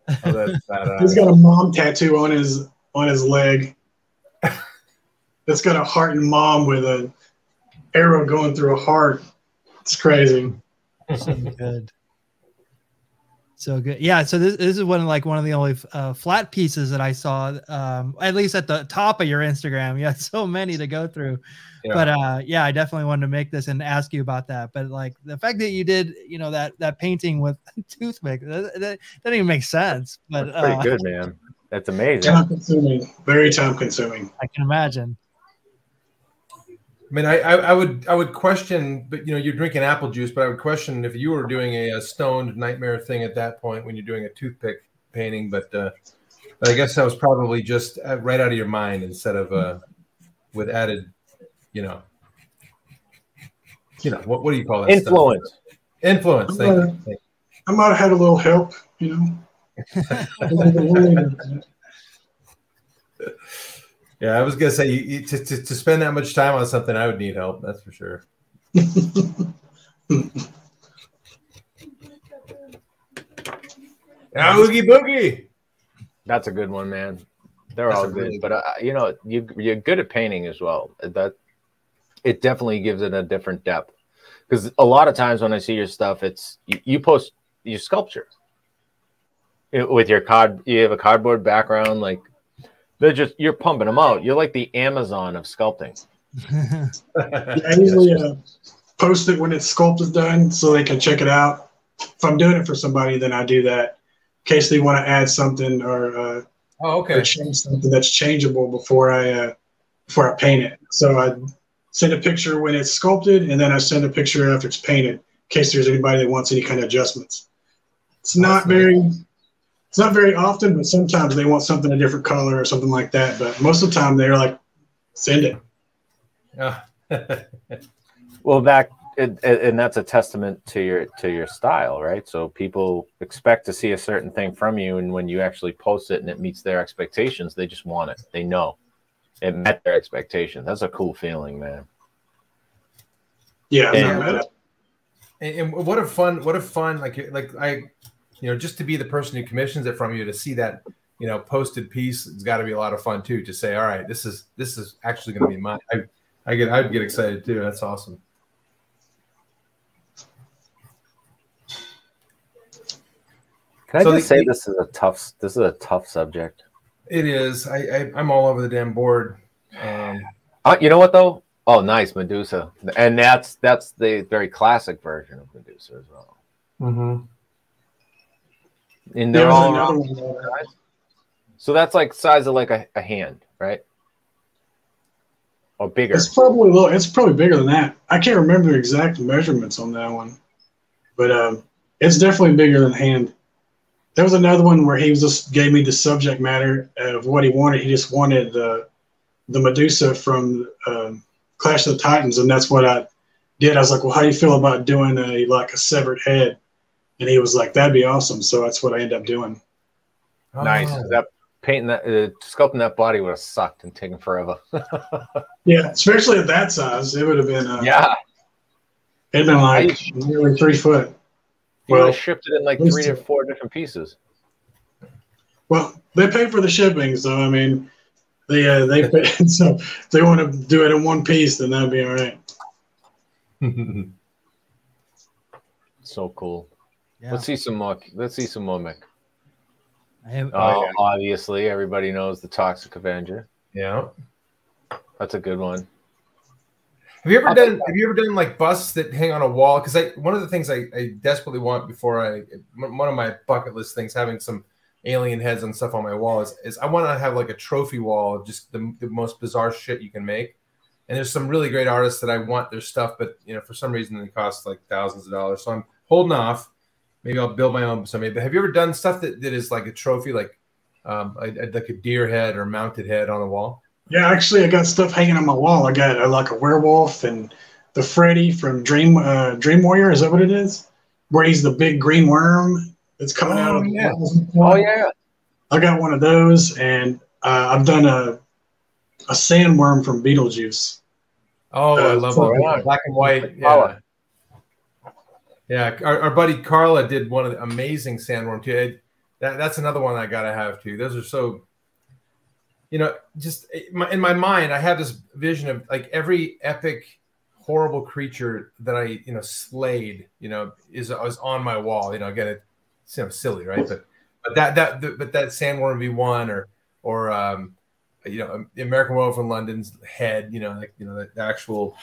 Oh, that's badass. He's got a mom tattoo on his on his leg. That's got a heart and mom with a arrow going through a heart. It's crazy. so good. So good. Yeah. So this, this is one of like one of the only uh, flat pieces that I saw, um, at least at the top of your Instagram. You had so many to go through. Yeah. But uh, yeah, I definitely wanted to make this and ask you about that. But like the fact that you did, you know, that that painting with toothpick, that, that doesn't even make sense. But That's pretty uh, good, man. That's amazing. Time consuming, very time consuming. I can imagine. I mean, I, I, I would I would question, but you know, you're drinking apple juice, but I would question if you were doing a, a stoned nightmare thing at that point when you're doing a toothpick painting. But uh, but I guess that was probably just uh, right out of your mind instead of uh, with added, you know, you know what what do you call that? Influence. Stuff? Influence. Thank you. Thank you. I might have had a little help, you know. Yeah, I was gonna say you, you, to, to to spend that much time on something, I would need help. That's for sure. Ah, Oogie boogie. That's a good one, man. They're That's all good, really but uh, you know, you you're good at painting as well. That it definitely gives it a different depth. Because a lot of times when I see your stuff, it's you, you post your sculpture It- with your card. You have a cardboard background, like they're just you're pumping them out. You're like the Amazon of sculpting. I usually uh, post it when its sculpt is done so they can check it out. If I'm doing it for somebody, then I do that in case they want to add something or, uh, oh, or okay. change something that's changeable before I uh, before I paint it. So I send a picture when it's sculpted, and then I send a picture after it's painted in case there's anybody that wants any kind of adjustments. It's not Awesome. very it's not very often, but sometimes they want something a different color or something like that. But most of the time they're like, send it. Yeah. Well, that it, it- and that's a testament to your to your style, right? So people expect to see a certain thing from you, and when you actually post it and it meets their expectations, they just want it. They know it met their expectations. That's a cool feeling, man. Yeah, I'm Yeah. not mad at it. and, and what a fun, what a fun, like, like I, you know, just to be the person who commissions it from you to see that, you know, posted piece, it's got to be a lot of fun too. To say, all right, this is this is actually going to be mine. I, I get, I'd get excited too. That's awesome. Can I So just the- say this is a tough this is a tough subject. It is. I, I I'm all over the damn board. Um, Uh, you know what though? Oh, nice Medusa, and that's that's the very classic version of Medusa as well. mhm. And There they're all another one. uh, so that's like size of like a, a hand, right? Or bigger. It's probably a little. It's probably bigger than that. I can't remember the exact measurements on that one, but um, it's definitely bigger than hand. There was another one where he was just gave me the subject matter of what he wanted. He just wanted the the Medusa from um, Clash of the Titans, and that's what I did. I was like, "Well, how do you feel about doing a like a severed head?" And he was like, "That'd be awesome." So that's what I ended up doing. Nice. Oh. That painting that uh, sculpting that body would have sucked and taken forever. Yeah, especially at that size, it would have been. Uh, yeah. it'd been like I- nearly three foot. You would Well, have shipped it in like three or four different pieces. Well, they pay for the shipping, so I mean, they uh, they pay, so if they want to do it in one piece, then that'd be all right. So cool. Yeah. Let's see some more. Let's see some more, Mick. I have, uh, Oh, yeah. obviously, everybody knows the Toxic Avenger. yeah. That's a good one. Have you ever I'll done? Have you ever done like busts that hang on a wall? Because I one of the things I, I desperately want before I one of my bucket list things having some alien heads and stuff on my wall is, is I want to have like a trophy wall of just the, the most bizarre shit you can make. And there's some really great artists that I want their stuff, but you know for some reason they cost like thousands of dollars. So I'm holding off. Maybe I'll build my own. So maybe have you ever done stuff that, that is like a trophy, like um, a, a- like a deer head or mounted head on the wall? Yeah, actually, I got stuff hanging on my wall. I got uh, like a werewolf and the Freddy from Dream uh, Dream Warrior. Is that what it is? Where he's the big green worm that's coming out Oh, of the yeah. walls and Oh yeah. I got one of those, and uh, I've done a a sandworm from Beetlejuice. Oh, I Uh, love so- that. Black and white. Yeah. Yeah. Our, our buddy Carla did one of the amazing sandworm too. It- That, that's another one I gotta have too. Those are so, you know, just in my, in my mind, I have this vision of like every epic, horrible creature that I, you know, slayed, you know, is, is on my wall. You know, again, it's you know, silly, right? But but that that but that sandworm v one or or um, you know, the American Werewolf in London's head, you know, like you know, the, the actual.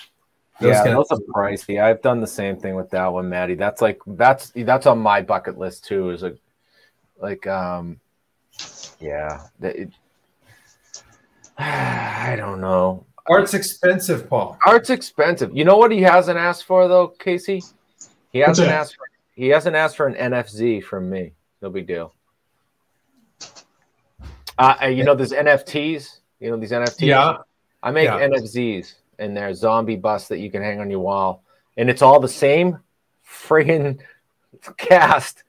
Those yeah, kind of- those are pricey. I've done the same thing with that one, Maddie. That's like that's that's on my bucket list too. Is a like um Yeah. It, I don't know. Art's expensive, Paul. Art's expensive. You know what he hasn't asked for though, Casey? He hasn't asked for he hasn't asked for an NFZ from me. No big deal. Uh, uh, you know, there's NFTs. You know these NFTs. Yeah. I make Yeah. NFZs, and they're zombie busts that you can hang on your wall, and it's all the same friggin' cast,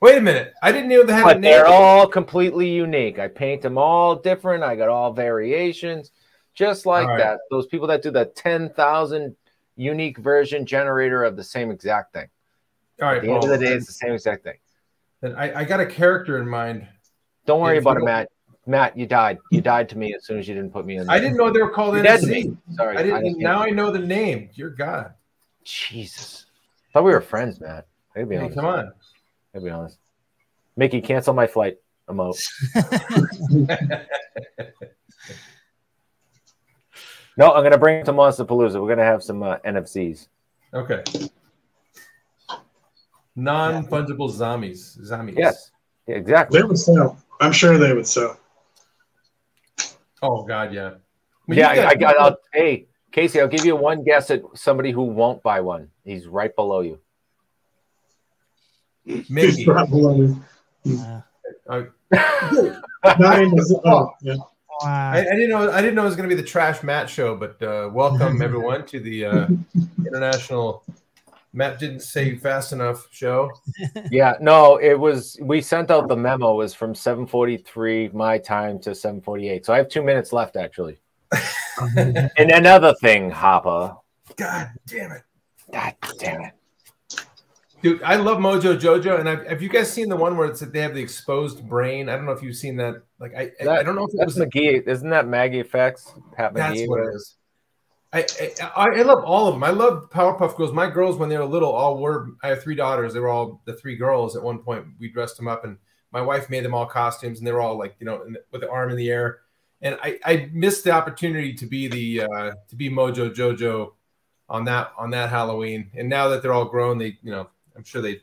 Wait a minute. I didn't know they had a but name. they're all completely unique. I paint them all different. I got all variations, just like right. that. Those people that do the ten thousand unique version generator of the same exact thing. All right. At the end of the day, it's the same exact thing. Then I, I got a character in mind. Don't worry about it, Matt. Matt, you died. You died to me as soon as you didn't put me in. I there. didn't know they were called You're dead to NFZ. me. Sorry. I didn't. now I know the name. Dear God. Jesus. Thought we were friends, Matt. I gotta be Hey, honest. come on. I'll be honest. Mickey, cancel my flight. I'm out. No, I'm gonna bring it to Monster Palooza. We're gonna have some uh, NFZs. Okay. Non fungible zombies. Zombies. Yes, yeah, exactly. They would sell. I'm sure they would sell. Oh God, yeah. Well, Yeah, I, I got. I'll, hey, Casey, I'll give you one guess at somebody who won't buy one. He's right below you. He's right below me. Uh, Uh, Nine is- oh, yeah. wow. I, I didn't know. I didn't know it was going to be the Trash Matt show, but uh, welcome everyone to the uh, international. Matt didn't say fast enough show. Yeah, no, it was. We sent out the memo. It was from 7:43 my time to 7:48. So I have two minutes left, actually. and another thing, Harper. God damn it, God damn it. dude! I love Mojo Jojo, and I've, have you guys seen the one where it's that they have the exposed brain? I don't know if you've seen that. Like, I I, I don't know if it That's was. McGee. Isn't that Maggie Effects? Pat That's McGee. what it is. I, I I love all of them. I love Powerpuff Girls. My girls, when they were little, all were. I have three daughters. They were all the three girls. At one point, we dressed them up, and my wife made them all costumes, and they were all like, you know, in the- with the arm in the air. And I, I missed the opportunity to be the uh, to be Mojo Jojo on that on that Halloween. And now that they're all grown, they you know, I'm sure they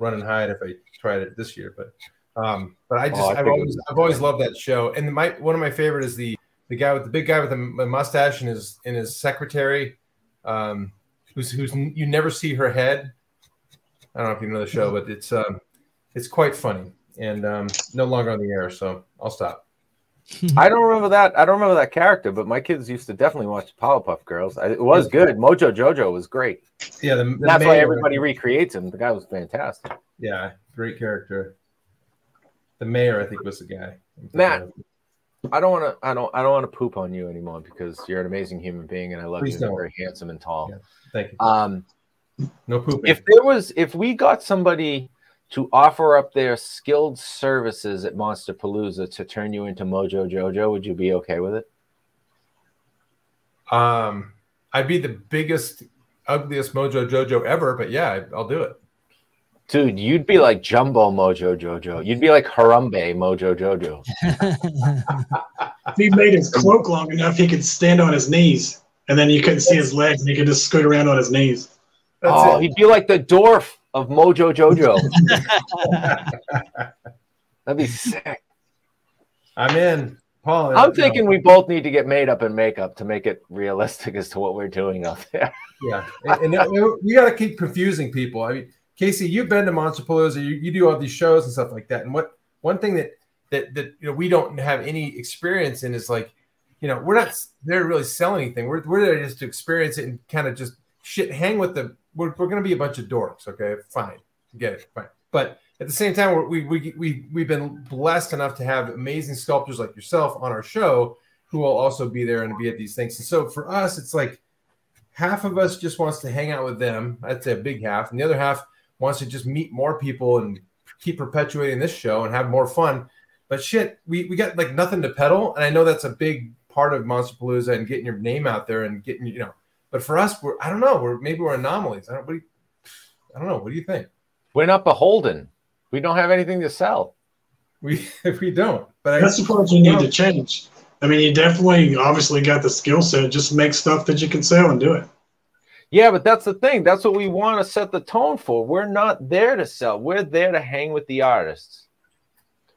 run and hide if I tried it this year. But um, but I just Oh, I I've always I've always loved that show. And my one of my favorite is the the guy with the big guy with the mustache and his and his secretary, um, who's who's you never see her head. I don't know if you know the show, but it's um, it's quite funny and um, no longer on the air, so I'll stop. I don't remember that. I don't remember that character, but my kids used to definitely watch Powerpuff Girls. I, it was good. Mojo Jojo was great. Yeah, the, the That's why everybody recreates him. The guy was fantastic. Yeah, great character. The mayor, I think, was the guy. Matt. I don't want to. I don't. I don't want to poop on you anymore because you're an amazing human being, and I love Please you. You're very handsome and tall. Yeah. Thank you. Um, No pooping. if there was, if we got somebody to offer up their skilled services at Monster Palooza to turn you into Mojo Jojo, would you be okay with it? Um, I'd be the biggest, ugliest Mojo Jojo ever, but yeah, I'll do it. Dude, you'd be like Jumbo Mojo Jojo. You'd be like Harambe Mojo Jojo. If he made his cloak long enough, he could stand on his knees, and then you couldn't see his legs, and he could just scoot around on his knees. That's oh, it. he'd be like the dwarf of Mojo Jojo. That'd be sick. I'm in. Paul, I'm you know, thinking we both need to get made up and makeup to make it realistic as to what we're doing out there. yeah, and, and we got to keep confusing people. I mean, Casey, you've been to Monster Palooza. You, you do all these shows and stuff like that. And what one thing that that that you know we don't have any experience in is like, you know, we're not there to really sell anything. We're we're there just to experience it and kind of just shit, hang with the. We're, we're going to be a bunch of dorks. Okay, fine, get it, fine. But at the same time, we we we we've been blessed enough to have amazing sculptors like yourself on our show who will also be there and be at these things. And so for us, it's like half of us just wants to hang out with them. Say a big half, and the other half wants to just meet more people and keep perpetuating this show and have more fun. But shit, we, we got like nothing to peddle, and I know that's a big part of Monster Palooza and getting your name out there and getting you know. But for us, we're I don't know, we're maybe we're anomalies. I don't. What do you, I don't know. What do you think? We're not beholden. We don't have anything to sell. We we don't. But I, That's the part you need to change. I mean, you definitely, obviously, got the skill set. Just make stuff that you can sell and do it. Yeah, but that's the thing. That's what we want to set the tone for. We're not there to sell. We're there to hang with the artists.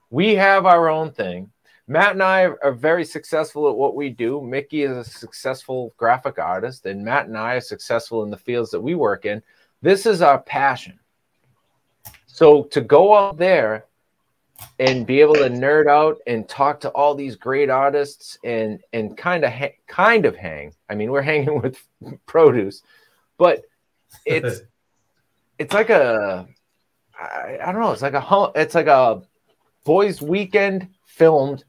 we have our own thing. Matt and I are very successful at what we do. Mickey is a successful graphic artist, and Matt and I are successful in the fields that we work in. This is our passion. So to go out there and be able to nerd out and talk to all these great artists and and kind of kind of hang. I mean, we're hanging with produce, but it's it's like a I, I don't know. It's like a it's like a boys' weekend filmed,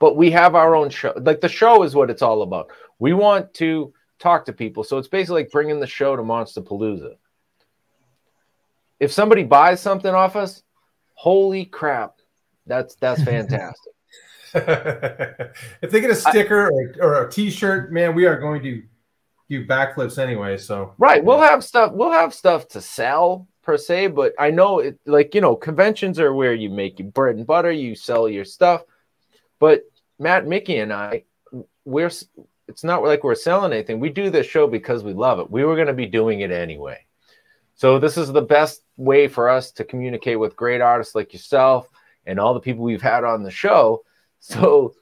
but we have our own show. Like the show is what it's all about. We want to talk to people, so it's basically like bringing the show to Monster Palooza. If somebody buys something off us, holy crap, that's that's fantastic. if they get a sticker or, or a T-shirt, man, we are going to do backflips anyway. So right, we'll have stuff. We'll have stuff to sell per se, but I know it. Like you know, conventions are where you make your bread and butter. You sell your stuff, but Matt, Mickey, and I, we're. It's not like we're selling anything. We do this show because we love it. We were going to be doing it anyway. So this is the best way for us to communicate with great artists like yourself and all the people we've had on the show. So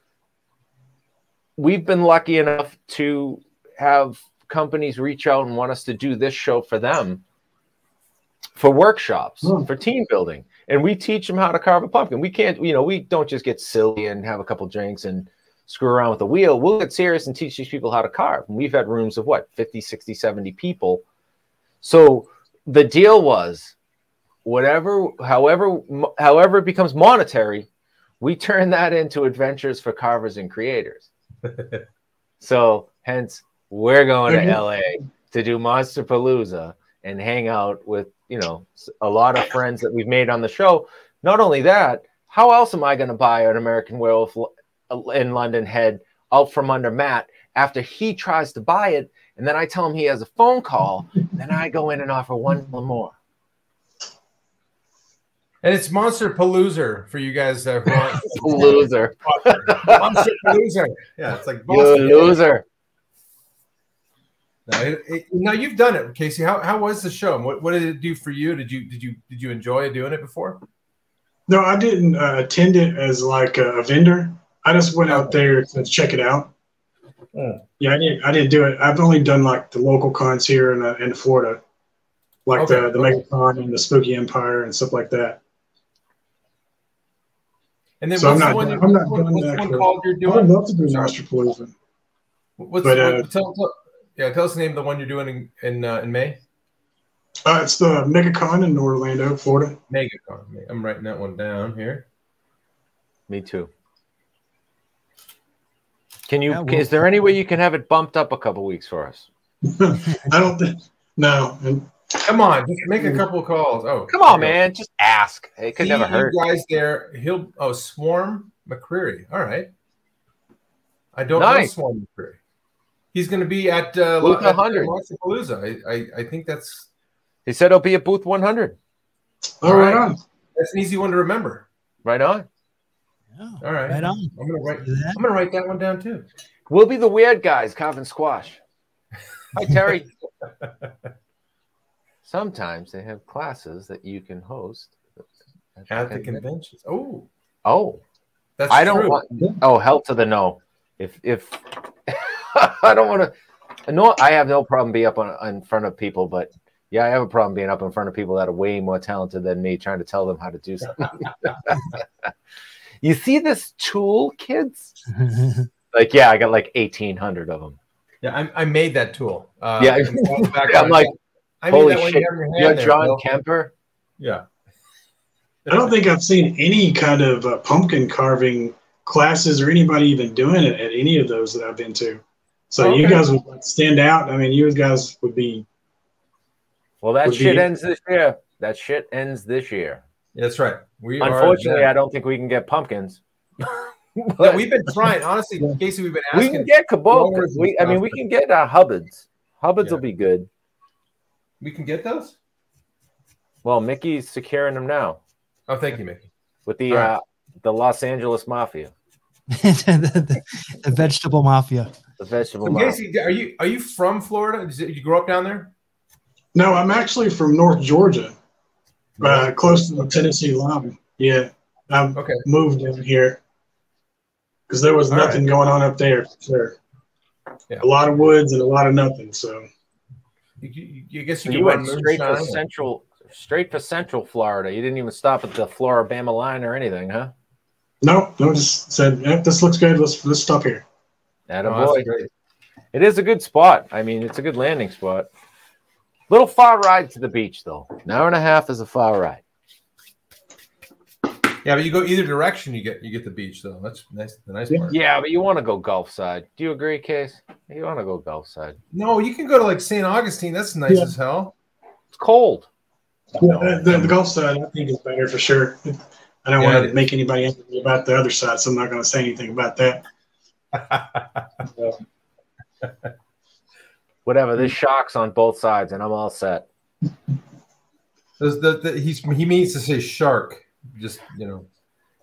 we've been lucky enough to have companies reach out and want us to do this show for them for workshops, mm. for team building. And we teach them how to carve a pumpkin. We can't, you know, we don't just get silly and have a couple drinks and screw around with the wheel. We'll get serious and teach these people how to carve. And we've had rooms of what, 50, 60, 70 people. So the deal was whatever, however, however it becomes monetary, we turn that into adventures for carvers and creators. so hence we're going to LA to do Monster Palooza and hang out with, you know, a lot of friends that we've made on the show. Not only that, how else am I going to buy an American Werewolf uh, in London head out from under Matt after he tries to buy it and then I tell him he has a phone call, then I go in and offer one more. And it's Monster Palooza for you guys that want loser. Monster Palooza. Yeah, it's like Monster loser. Now, it, it, now you've done it, Casey. How, how was the show? What, what did it do for you? Did you did you did you enjoy doing it before? No, I didn't uh, attend it as like a, vendor. I just went out there to check it out. Mm. Yeah, I didn't. I didn't do it. I've only done like the local cons here in uh, in Florida, like okay. the the MegaCon and the Spooky Empire and stuff like that. And then so I'm not. One, I'm not doing that. One called you're doing? I would love to do Monster Palooza. What's but, uh, tell, tell, yeah? Tell us the name of the one you're doing in in, uh, in May. Uh, it's the MegaCon in Orlando, Florida. MegaCon. I'm writing that one down here. Me too. Can you? Yeah, is there any way you can have it bumped up a couple weeks for us? I don't think. No. Come on, just make a couple calls. Oh, come on, man, just ask. It could See never hurt. Guys, there. He'll. Oh, Swarm McCreary. All right. I don't nice. know Swarm McCreary. He's going to be at uh, booth 100. Palooza. I, I I think that's. He said he'll be at booth 100. All right. right on. That's an easy one to remember. Right on. Oh, All right. Right on. I'm gonna write. I'm gonna write that one down too. We'll be the weird guys carving squash. Hi, Terry. Sometimes they have classes that you can host at, at the, conventions. Oh, oh, that's I don't true. want. Oh, hell to the no. If if I don't want to, no, I have no problem being up on in front of people, but yeah, I have a problem being up in front of people that are way more talented than me, trying to tell them how to do something. You see this tool, kids? like, yeah, I got like 1,800 of them. Yeah, I, I made that tool. Uh, yeah, I'm like, I holy shit. You you're John there, Kemper? Yeah. I don't think I've seen any kind of uh, pumpkin carving classes or anybody even doing it at any of those that I've been to. So okay. you guys would stand out. I mean, you guys would be. Well, that shit be, ends this year. That shit ends this year. That's right. We unfortunately, I don't think we can get pumpkins. but we've been trying, honestly, Casey. We've been asking. We can get kabochas. We, I mean, we can get uh, Hubbards. Hubbards yeah. will be good. We can get those. Well, Mickey's securing them now. Oh, thank you, Mickey. With the right. uh, the Los Angeles Mafia, the, the, vegetable mafia. The vegetable. So, Casey, are you are you from Florida? Did you grow up down there? No, I'm actually from North Georgia uh, close to the Tennessee line. Yeah, I Okay. moved in here because there was All nothing going on up there. Sure. Yeah. A lot of woods and a lot of nothing. So You, you, you guess So you, you went straight to central, straight for central Florida. You didn't even stop at the Floribama line or anything, huh? no, no, just said, yeah, this looks good. Let's let's stop here. That Oh, boy. It is a good spot. I mean, it's a good landing spot. Little far ride to the beach, though. An hour and a half is a far ride. Yeah, but you go either direction, you get you get the beach though. That's nice. The nice Yeah. part. Yeah, but you want to go Gulf side. Do you agree, Case? You want to go Gulf side. No, you can go to like St. Augustine. That's nice Yeah. as hell. It's cold. Yeah, the, the Gulf side, I think, is better for sure. I don't Yeah, want to make anybody angry about the other side, so I'm not going to say anything about that. Whatever. There's sharks on both sides, and I'm all set. The, the, he's he means to say shark. Just you know.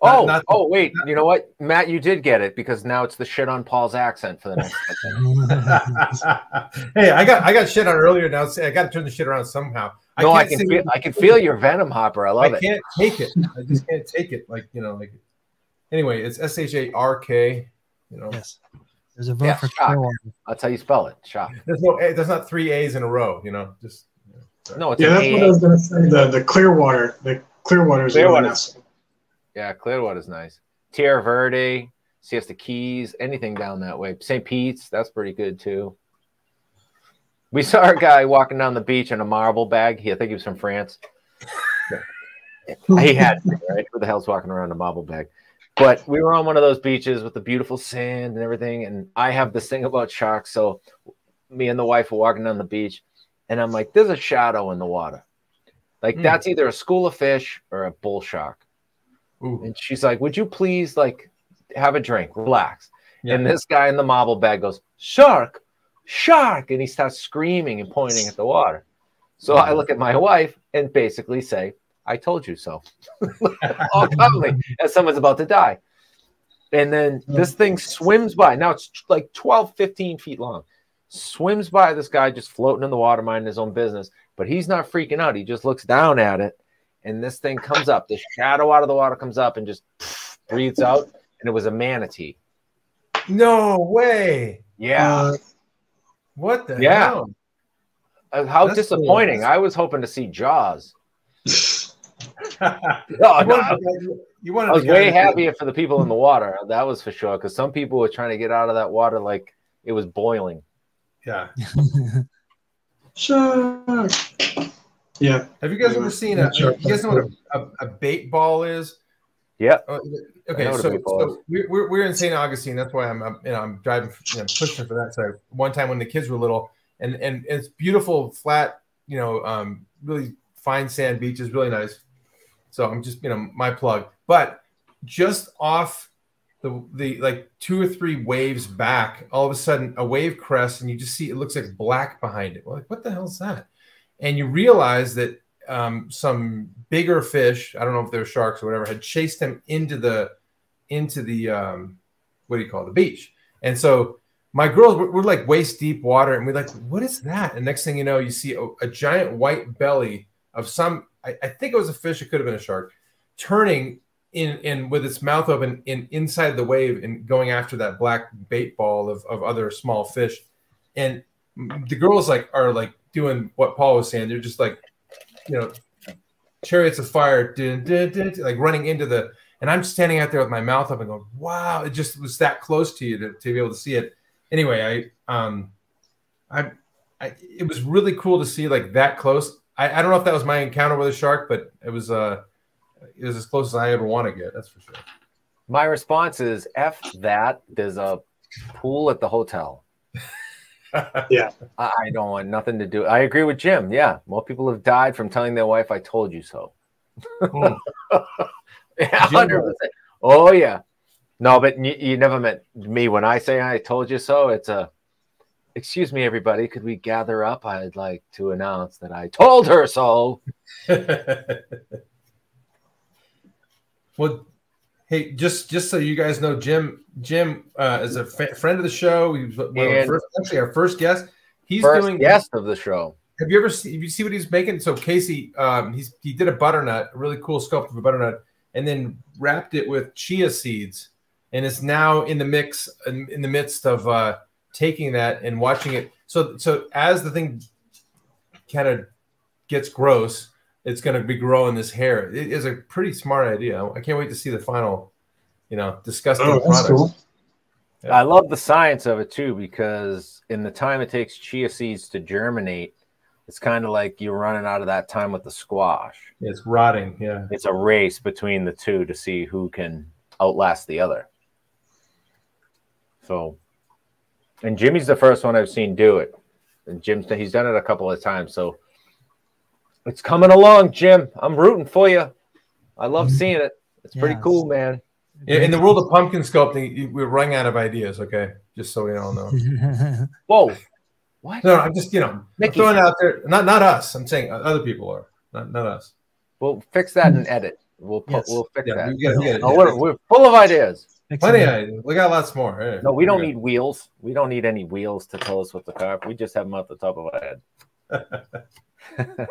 Oh, not- oh, wait. You know what, Matt? You did get it because now it's the shit on Paul's accent for the next. hey, I got I got shit on earlier. Now I got to turn the shit around somehow. no, I can't can feel. I can feel your venom, Harper. I love I it. can't take it. I just can't take it. Like you know, like anyway, it's S H A R K. You know, Yes. There's a vote Yeah, for shock. Clearwater. That's how you spell it. Shock. there's no A, there's not three A's in a row. You know, just No, it's Yeah, an that's what I A. was going to say. The the Clearwater, the Clearwater is really Clearwater. nice. Yeah, Clearwater's nice. Tierra Verde, Siesta Keys, anything down that way. St. Pete's, that's pretty good too. We saw a guy walking down the beach in a marble bag. He, I think he was from France. he had to, right? Who the hell's walking around in a marble bag? But we were on one of those beaches with the beautiful sand and everything. And I have this thing about sharks. So me and the wife were walking down the beach, and I'm like, there's a shadow in the water. Like Hmm. that's either a school of fish or a bull shark. ooh, And she's like, Would you please like have a drink, relax? yeah. And this guy in the marble bag goes, Shark, shark. And he starts screaming and pointing at the water. So I look at my wife and basically say, I told you so. All calmly, as someone's about to die. And then this thing swims by. Now it's like 12, 15 feet long. Swims by this guy just floating in the water, minding his own business. But he's not freaking out. He just looks down at it. And this thing comes up. The shadow out of the water comes up and just breathes out. And it was a manatee. no way. Yeah. Uh, What the Yeah. hell? Uh, How that's cool. disappointing. I was hoping to see Jaws. you No, no, you wanted I was way happier for the people in the water. That was for sure. Because some people were trying to get out of that water like it was boiling. Yeah. shark. Yeah, Have you guys ever seen a? Sure. You guys know what a, a, a bait ball is? Yeah. Oh, okay, know what a so, so we're, we're, we're in St. Augustine. That's why I'm, I'm you know I'm driving you know, pushing for that So One time when the kids were little, and and it's beautiful, flat, you know, um, really fine sand beaches, really nice. So I'm just you know my plug, but just off the the like two or three waves back, all of a sudden a wave crests, and you just see it looks like black behind it. We're like, what the hell is that? And you realize that um, some bigger fish, I don't know if they're sharks or whatever, had chased him into the into the um, what do you call it, the beach. And so my girls we're, we're like waist deep water, and we're like, what is that? And next thing you know, you see a, a giant white belly of some. I, I think it was a fish. It could have been a shark, turning in in with its mouth open in inside the wave and going after that black bait ball of, of other small fish. And the girls like are like doing what Paul was saying. They're just like, you know, chariots of fire, dun, dun, dun, like running into the. And I'm standing out there with my mouth open, going, "Wow!" It just was that close to you to, to be able to see it. Anyway, I um, I, I it was really cool to see like that close. I, I don't know if that was my encounter with a shark, but it was uh, it was as close as I ever want to get. That's for sure. My response is F that. There's a pool at the hotel. I, I don't want nothing to do. I agree with Jim. Yeah. More people have died from telling their wife, I told you so. Hmm. 100%. Oh, yeah. No, but you, you never met me. When I say I told you so, it's a, excuse me, everybody. Could we gather up? I'd like to announce that I told her so. well, hey, just just so you guys know, Jim Jim uh, is a fa- friend of the show. He was one of our first, actually our first guest. He's First doing. guest of the show. Have you ever seen? You see what he's making? So Casey, um, he's he did a butternut, a really cool sculpt of a butternut, and then wrapped it with chia seeds, and it's now in the mix in, in the midst of uh, taking that and watching it. So so as the thing kind of gets gross, it's going to be growing this hair. It is a pretty smart idea. I can't wait to see the final, you know, disgusting Oh, product. cool. Yeah. I love the science of it too because in the time it takes chia seeds to germinate, it's kind of like you're running out of that time with the squash. It's rotting. Yeah. It's a race between the two to see who can outlast the other. So, and Jimmy's the first one I've seen do it. And Jim's he's done it a couple of times. So it's coming along, Jim. I'm rooting for you. I love mm-hmm. seeing it. It's pretty Yes. cool, man. In, in the world of pumpkin sculpting, we're running out of ideas. Okay, just so we all know. Whoa. What? No, I'm just you know Mickey. throwing it out there. Not not us. I'm saying other people are. Not not us. We'll fix that and edit. We'll put, Yes. we'll fix Yeah, that. we gotta- we gotta- Oh, we're, we're full of ideas. Plenty of. We got lots more. Hey, No, we don't need wheels. We don't need any wheels to tell us what the car. We just have them off the top of our head.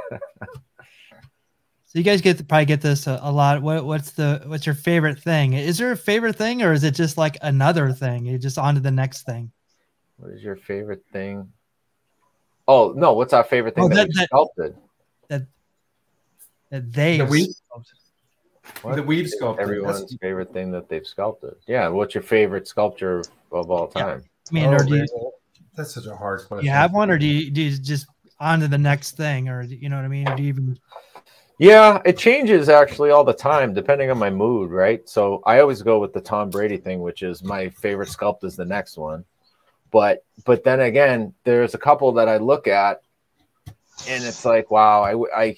So you guys get probably get this a, a lot. What what's the what's your favorite thing? Is there a favorite thing, or is it just like another thing? You just on to the next thing. What is your favorite thing? Oh no, what's our favorite thing Oh, that, that- we that- sculpted? That they The weed? What? The weave sculpting. Everyone's That's- favorite thing that they've sculpted. Yeah, what's your favorite sculpture of all Yeah. time? I mean, Oh, or do you, that's such a hard question. you have one, or do you do you just on to the next thing, or you know what I mean? Or do you even Yeah, it changes actually all the time depending on my mood, right? So I always go with the Tom Brady thing, which is my favorite sculpt is the next one. But but then again, there's a couple that I look at and it's like, wow, I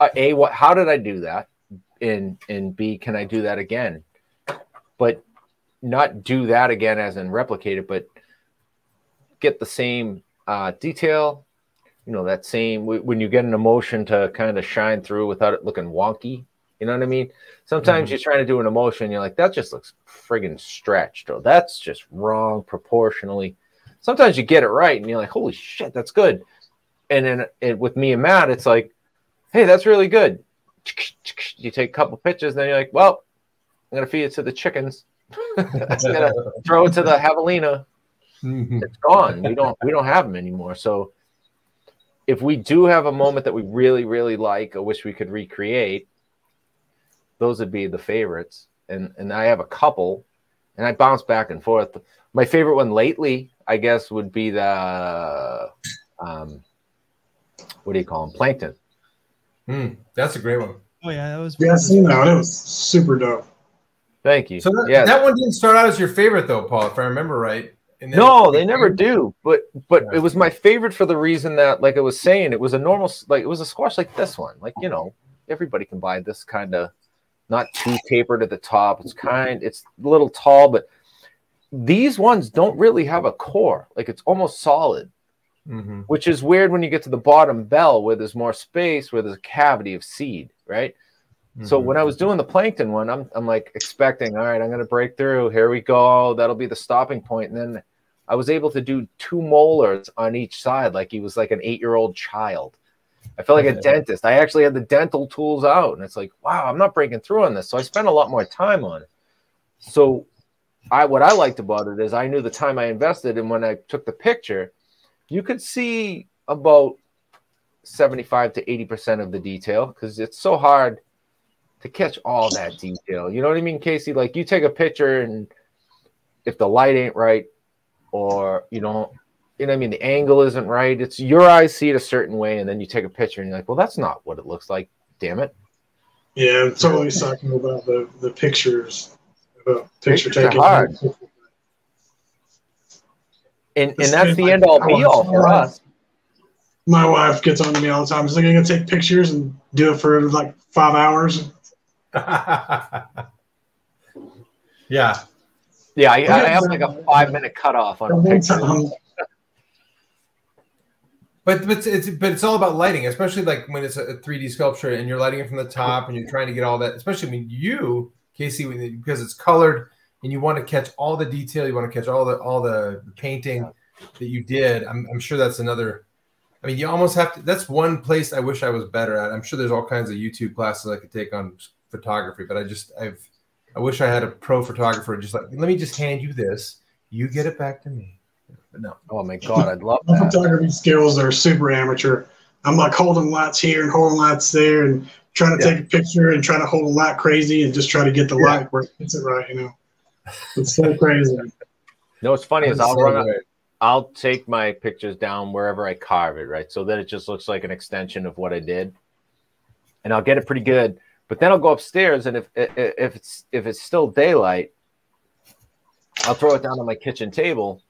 I a what how did I do that? In in B can I do that again? But not do that again as in replicate it, but get the same uh, detail, you know that same wh- when you get an emotion to kind of shine through without it looking wonky you know what i mean? Sometimes you're trying to do an emotion you're like that just looks friggin stretched or that's just wrong proportionally. Sometimes you get it right and you're like holy shit that's good. And then it, with me and matt it's like hey that's really good you take a couple pictures and then you're like well i'm gonna feed it to the chickens i'm gonna throw it to the javelina Mhm. it's gone. We don't we don't have them anymore. So if we do have a moment that we really really like or wish we could recreate, those would be the favorites. And and I have a couple, and I bounce back and forth. My favorite one lately, I guess, would be the um, what do you call them? Plankton. Mm, that's a great one. Oh yeah, that was. Yeah, I seen that. It was super dope. Thank you. So that, yeah. that one didn't start out as your favorite though, Paul, if I remember right. And then- No, they never do. But but Yeah. it was my favorite for the reason that, like I was saying, it was a normal like it was a squash like this one. Like you know, everybody can buy this kind of not too tapered at the top. It's kind, it's a little tall, but these ones don't really have a core. Like it's almost solid, Mhm. which is weird when you get to the bottom bell where there's more space, where there's a cavity of seed, right? So Mhm. when I was doing the plankton one, I'm I'm like expecting, all right, I'm gonna break through. Here we go. That'll be the stopping point. And then I was able to do two molars on each side, like he was like an eight-year-old child. I felt like a dentist. I actually had the dental tools out, and it's like, wow, I'm not breaking through on this. So I spent a lot more time on it. So I what I liked about it is I knew the time I invested, and when I took the picture, you could see about 75 to 80 percent of the detail because it's so hard to catch all that detail. You know what I mean, Casey? Like you take a picture and if the light ain't right or you know, you know what I mean, the angle isn't right, it's your eyes see it a certain way, and then you take a picture and you're like, well, that's not what it looks like. Damn it. Yeah, I'm totally talking about the, the pictures, about picture Pictures are taking. hard. And and that's the end all be all for us. My wife gets on to me all the time. She's like, I'm gonna take pictures and do it for like five hours. yeah. Yeah, I, I have like a five minute cutoff on a One picture. But but it's but it's all about lighting, especially like when it's a 3D sculpture and you're lighting it from the top and you're trying to get all that. Especially when you, Casey, when- because it's colored and you want to catch all the detail, you want to catch all the all the painting that you did. I'm, I'm sure that's another. I mean, you almost have to. That's one place I wish I was better at. I'm sure there's all kinds of YouTube classes I could take on photography, but I just I've I wish I had a pro photographer just like let me just hand you this, you get it back to me. But no. Oh my god, I'd love My that. photography skills are super amateur. I'm like holding lights here and holding lights there and trying to Yeah. take a picture and trying to hold a light crazy and just try to get the Yeah. light where it hits it right, you know. It's so crazy. No, what's funny is I'll so run. I'll take my pictures down wherever I carve it, right? So that it just looks like an extension of what I did, and I'll get it pretty good. But then I'll go upstairs, and if if if it's if it's still daylight, I'll throw it down on my kitchen table,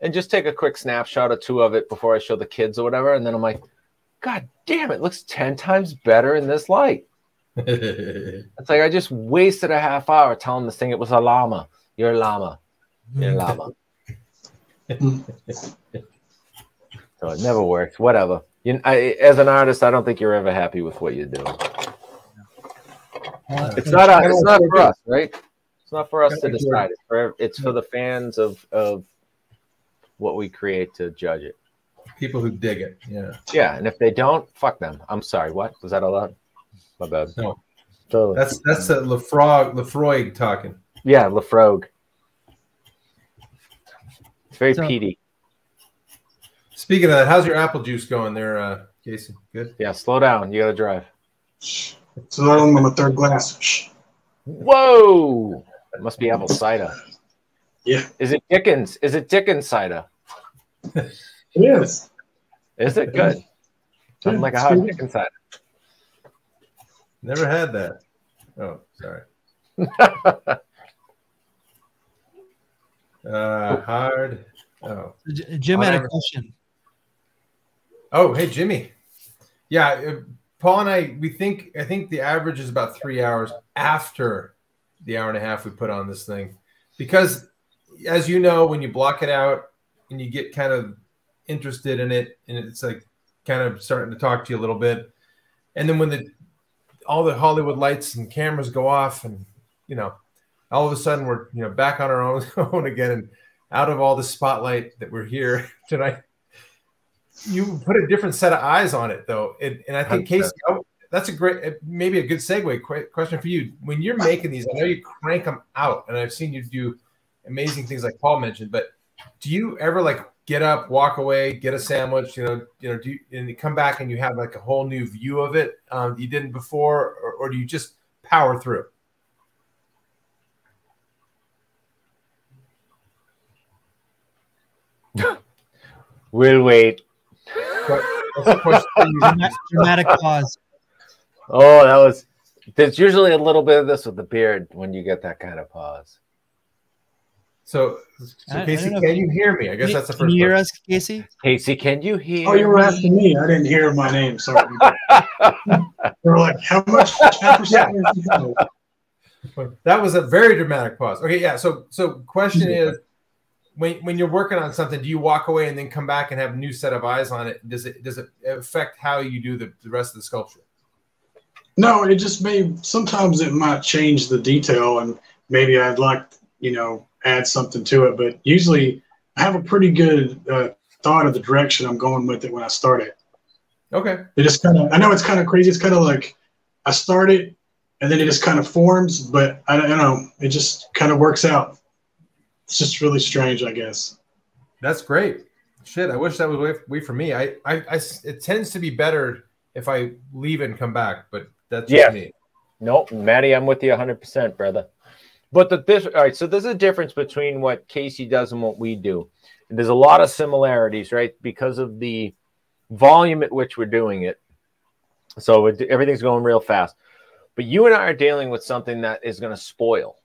and just take a quick snapshot or two of it before I show the kids or whatever. And then I'm like, God damn, it looks ten times better in this light. It's like I just wasted a half hour telling this thing it was a llama. You're a llama. You're a llama. so it never works. Whatever. You, I, as an artist, I don't think you're ever happy with what you're doing. It's not. A, it's not for us, right? It's not for us to decide. It's for it's for the fans of of what we create to judge it. People who dig it. Yeah. Yeah, and if they don't, fuck them. I'm sorry. What was that allowed? My bad. No. Totally. That's that's a Lefrog Laphroaig talking. Yeah, Laphroaig. It's very So- peaty. Speaking of that, how's your apple juice going there, uh, Casey? Good. Yeah, slow down. You gotta drive. Shh. So I'm on my third glass. Whoa! It must be apple cider. Yeah. Is it Dickens? Is it Dickens cider? It is. Is it good? Something like a hot pretty good. Dickens cider. Never had that. Oh, sorry. Uh, hard. Oh. J- Jim had a question. Oh, hey Jimmy. Yeah, uh, Paul and I we think I think the average is about three hours after the hour and a half we put on this thing, because as you know, when you block it out and you get kind of interested in it, and it's like kind of starting to talk to you a little bit, and then when the all the Hollywood lights and cameras go off, and you know, all of a sudden we're you know back on our own, own again, and out of all the spotlight that we're here tonight. You put a different set of eyes on it though and, and i think casey oh, that's a great maybe a good segue question for you. When you're making these i know you crank them out and i've seen you do amazing things like paul mentioned but do you ever like get up walk away get a sandwich you know you know do you, and you come back and you have like a whole new view of it um, you didn't before or, or do you just power through We'll wait. But that's a question for you. Drama- Dramatic pause. Oh, that was. There's usually a little bit of this with the beard when you get that kind of pause. So, so I casey don't can you hear me i guess Can- that's the first. Can you hear question. us, Casey? Casey, can you hear? Oh, you were me? asking me. I didn't hear my name. Sorry. they were like, how much? How percent is? That was a very dramatic pause. Okay, yeah. So, so question is, when when you're working on something, do you walk away and then come back and have a new set of eyes on it? Does it does it affect how you do the, the rest of the sculpture? No, it just may. Sometimes it might change the detail, and maybe I'd like, you know, add something to it. But usually, I have a pretty good uh, thought of the direction I'm going with it when I start it. Okay, It just kind of. I know it's kind of crazy. It's kind of like I start it, and then it just kind of forms. But I don't I don't know. It just kind of works out. It's just really strange, I guess. that's great. Shit, I wish that was way, way for me. I—I it tends to be better if I leave and come back, but that's just Yeah. me. Nope, Maddie, I'm with you 100%, brother. But the this all right, so there's a difference between what Casey does and what we do. And there's a lot of similarities, right? Because of the volume at which we're doing it. So it, everything's going real fast. But you and I are dealing with something that is going to spoil.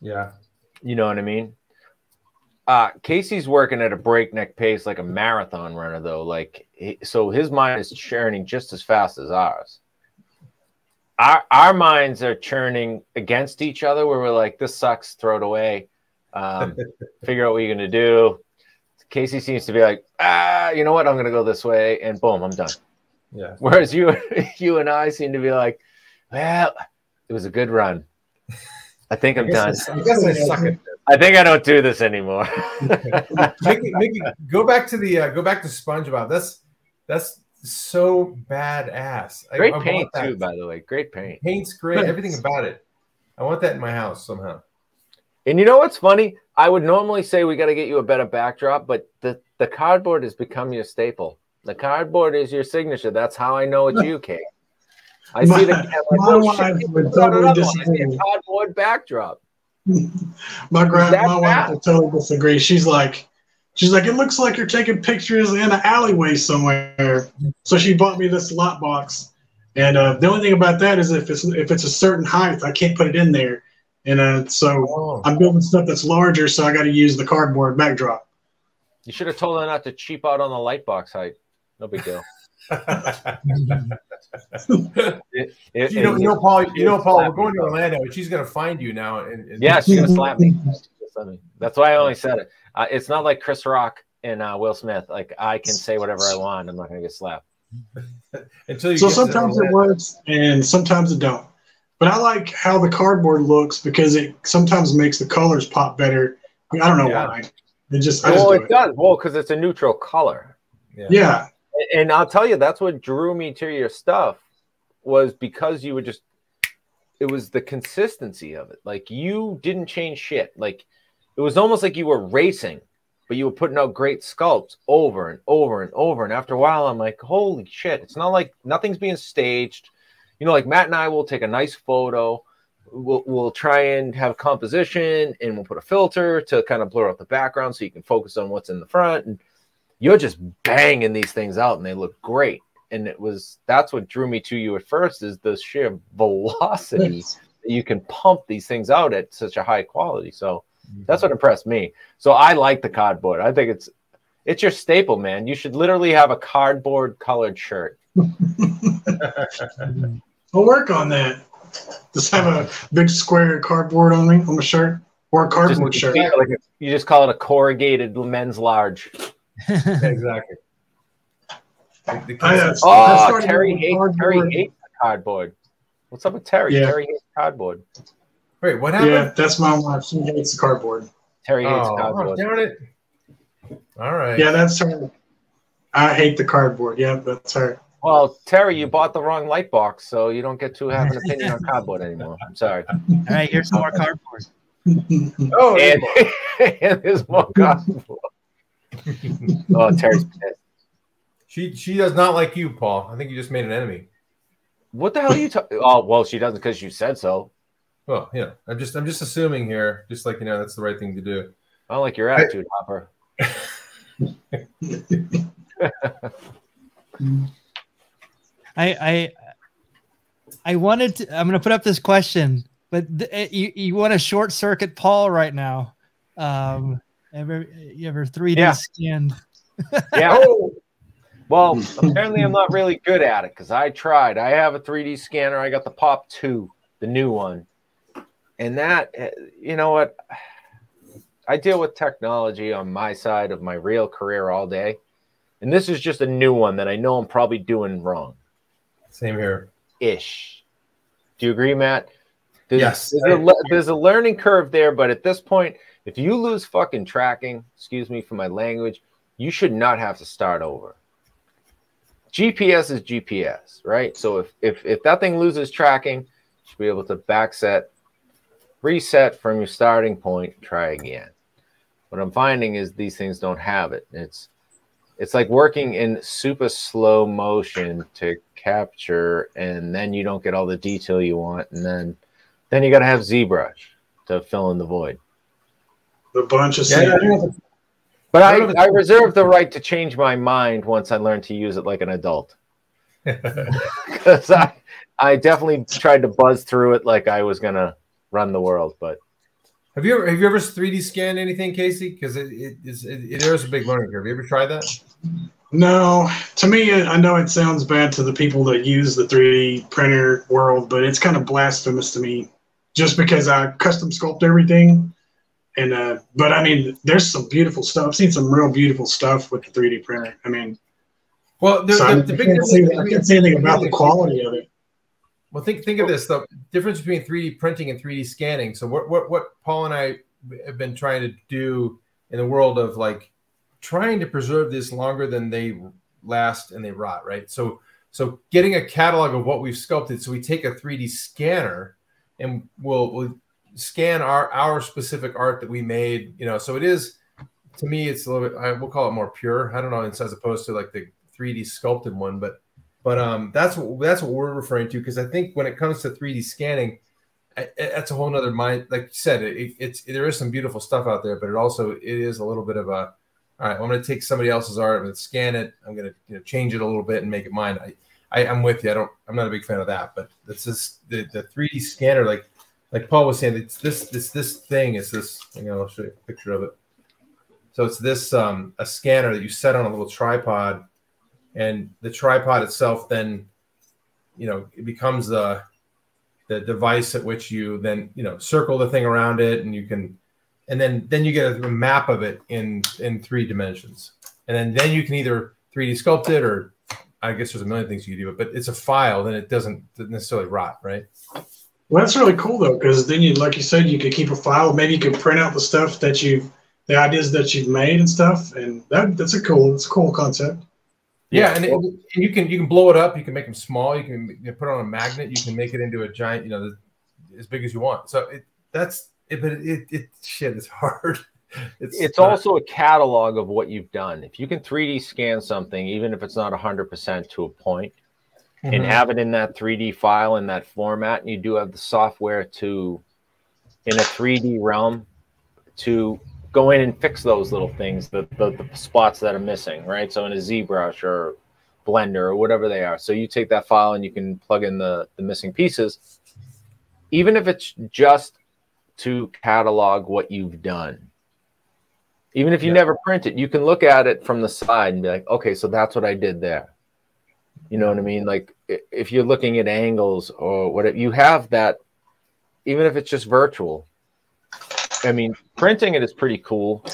Yeah, You know what I mean? Uh, Casey's working at a breakneck pace, like a marathon runner, though. Like, he, so his mind is churning just as fast as ours. Our our minds are churning against each other, where we're like, "This sucks, throw it away." Um, figure out what you're gonna do. Casey seems to be like, "Ah, you know what? I'm gonna go this way," and boom, I'm done. yeah. Whereas you you and I seem to be like, "Well, it was a good run. I think I'm done." I guess I suck at I think I don't do this anymore. Mickey, Mickey, go back to the uh, go back to SpongeBob. That's that's so badass. I- Great I want paint too, by the way. Great paint. Paint's great. Everything about it. I want that in my house somehow. And you know what's funny? I would normally say we got to get you a better backdrop, but the the cardboard has become your staple. The cardboard is your signature. That's how I know it's you, Kate. I see the My- like, oh, my oh, wife shit, would totally another one. I see a disagree. cardboard backdrop. My grand, that my wife bad? will totally disagree. She's like, she's like, it looks like you're taking pictures in an alleyway somewhere. So she bought me this lot box, and uh, the only thing about that is if it's if it's a certain height, I can't put it in there, and uh, so Oh. I'm building stuff that's larger, so I got to use the cardboard backdrop. You should have told her not to cheap out on the light box height. No big deal. It- it- you know, it- you know, Paul. You know, Paul. We're going to. Orlando, and she's going to find you now. And, and Yeah, she's gonna slap me. Just That's why I only said it. Uh, it's not like Chris Rock and uh, Will Smith. Like I can say whatever I want. I'm not gonna get slapped. until you So get sometimes it works, and sometimes it don't. But I like how the cardboard looks because it sometimes makes the colors pop better. I, mean, I don't know Yeah. why. It just, I just Well, do it it. does. Well, because it's a neutral color. Yeah. And I'll tell you, that's what drew me to your stuff was because you would just, it was the consistency of it. Like you didn't change shit. Like it was almost like you were racing, but you were putting out great sculpts over and over and over. And after a while, I'm like, holy shit. It's not like nothing's being staged. You know, like Matt and I will take a nice photo. We'll, we'll try and have composition and we'll put a filter to kind of blur out the background so you can focus on what's in the front. And you're just banging these things out and they look great. And it was that's what drew me to you at first is the sheer velocity that you can pump these things out at such a high quality. So that's what impressed me. So I like the cardboard. I think it's it's your staple, man. You should literally have a cardboard colored shirt. I'll work on that. Just have a big square cardboard on me on my shirt or a Just, cardboard shirt. like a- you just call it a corrugated men's large. exactly. The- the I, Oh, Terry hates cardboard. Terry hates cardboard. What's up with Terry? Yeah. Terry hates cardboard. Wait, what happened? Yeah, that's my wife. She hates the cardboard. Terry hates Oh, cardboard. Oh, darn it! All right. Yeah, that's her. I hate the cardboard. Yeah, that's her. Well, Terry, you bought the wrong light box, so you don't get to have an opinion on cardboard anymore. I'm sorry. All right, here's more cardboard. Oh, And, and there's more cardboard. oh, Terry's pissed. she she does not like you, Paul. I think you just made an enemy. What the hell are you talking? Oh, well, she doesn't because you said so. Well, yeah. I'm just I'm just assuming here, just like you know, that's the right thing to do. I don't like your attitude, Hopper. I I I wanted to. I'm going to put up this question, but th- eh, you you want to short circuit Paul right now. Um, ever you ever 3D Yeah. scanned? Yeah. Oh, Well, apparently I'm not really good at it because I tried. I have a 3D scanner. I got the Pop 2, the new one. And that, eh, you know what? I deal with technology on my side of my real career all day. And this is just a new one that I know I'm probably doing wrong same here. ish. Do you agree, Matt? There's, Yes. There's a, there's a learning curve there, but at this point, if you lose fucking tracking, excuse me for my language, you should not have to start over. GPS is GPS, right? So if if if that thing loses tracking, you should be able to backset, reset from your starting point, try again. What I'm finding is these things don't have it. It's it's like working in super slow motion to capture, and then you don't get all the detail you want, and then then you got to have ZBrush to fill in the void. A bunch of Yeah, I don't sand. know if it's- But I don't know if I, I reserve the right to change my mind once I learn to use it like an adult. Because I, I definitely tried to buzz through it like I was gonna run the world, but Have you ever have you ever 3D scanned anything, Casey? Because it, it is it, it is a big learning curve. Have you ever tried that? No, to me, I know it sounds bad to the people that use the 3D printer world, but it's kind of blasphemous to me, just because I custom sculpt everything. And uh, but I mean, there's some beautiful stuff. I've seen some real beautiful stuff with the 3D printer. I mean, Well, the, so the, I, the I can't say, difference- I can't say anything about the quality of it. Well, think think of this: the difference between 3D printing and 3D scanning. So, what what what Paul and I have been trying to do in the world of like trying to preserve this longer than they last and they rot, right? So so getting a catalog of what we've sculpted. So we take a 3D scanner and we'll we'll scan our our specific art that we made. You know, so it is to me it's a little bit I, we'll call it more pure. I don't know, it's as opposed to like the 3D sculpted one, but but um that's what that's what we're referring to because I think when it comes to 3D scanning that's a whole nother mind. Like you said, it, it's there is some beautiful stuff out there, but it also it is a little bit of a all right. I'm going to take somebody else's art, to scan it, I'm going to you know, change it a little bit and make it mine. I, I am with you. I don't. I'm not a big fan of that, but it's just the the 3D scanner. Like like Paul was saying, it's this this this thing is this. You know, I'll show you a picture of it. So it's this um a scanner that you set on a little tripod, and the tripod itself then, you know, it becomes the the device at which you then you know circle the thing around it and you can and then then you get a, map of it in in three dimensions. And then then you can either 3d sculpt it or i guess there's a million things you can do it, but it's a file then it doesn't necessarily rot right? Well that's really cool though because then you like you said you could keep a file. Maybe you could print out the stuff that you've the ideas that you've made and stuff and that that's a cool it's a cool concept yeah, and, it, and, you can you can blow it up. You can make them small. You can you put it on a magnet. You can make it into a giant, you know, the, as big as you want. So it that's it, but it, it shit is hard. It's, it's also a catalog of what you've done. If you can 3D scan something, even if it's not 100% to a point, mm-hmm. and have it in that 3D file in that format, and you do have the software to, in a 3D realm, to go in and fix those little things, the, the, the spots that are missing, right? So in a ZBrush or Blender or whatever they are. So you take that file and you can plug in the, the missing pieces, even if it's just to catalog what you've done. Even if you yeah. never print it, you can look at it from the side and be like, okay, so that's what I did there. You know what I mean? Like if you're looking at angles or whatever, you have that, even if it's just virtual, I mean, printing it is pretty cool,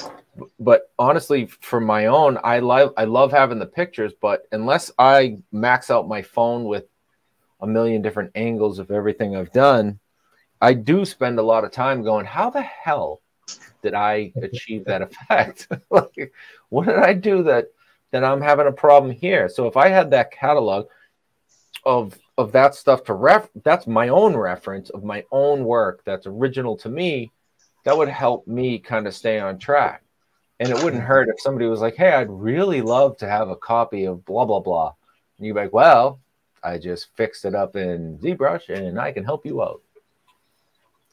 but honestly, for my own, I love I love having the pictures, but unless I max out my phone with a million different angles of everything I've done, I do spend a lot of time going, how the hell did I achieve that effect? like, what did I do that that I'm having a problem here? So if I had that catalog of of that stuff to ref, that's my own reference of my own work that's original to me that would help me kind of stay on track. And it wouldn't hurt if somebody was like, Hey, I'd really love to have a copy of blah, blah, blah. And you'd be like, Well, I just fixed it up in ZBrush and I can help you out.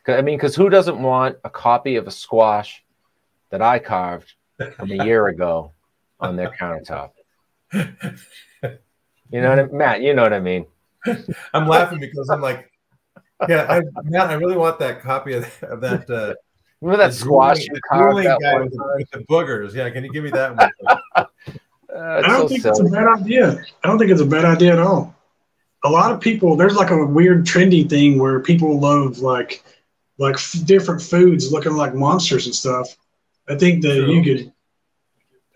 I mean, because who doesn't want a copy of a squash that I carved from a year ago on their countertop? You know what I mean? Matt, you know what I mean. I'm laughing because I'm like, yeah, I, Matt, I really want that copy of, of that uh, Remember that squash drooling, you guy with, with, the boogers? Yeah, can you give me that one? uh, I don't so think silly. it's a bad idea. I don't think it's a bad idea at all. A lot of people, there's like a weird trendy thing where people love like like f- different foods looking like monsters and stuff. I think that True. you could.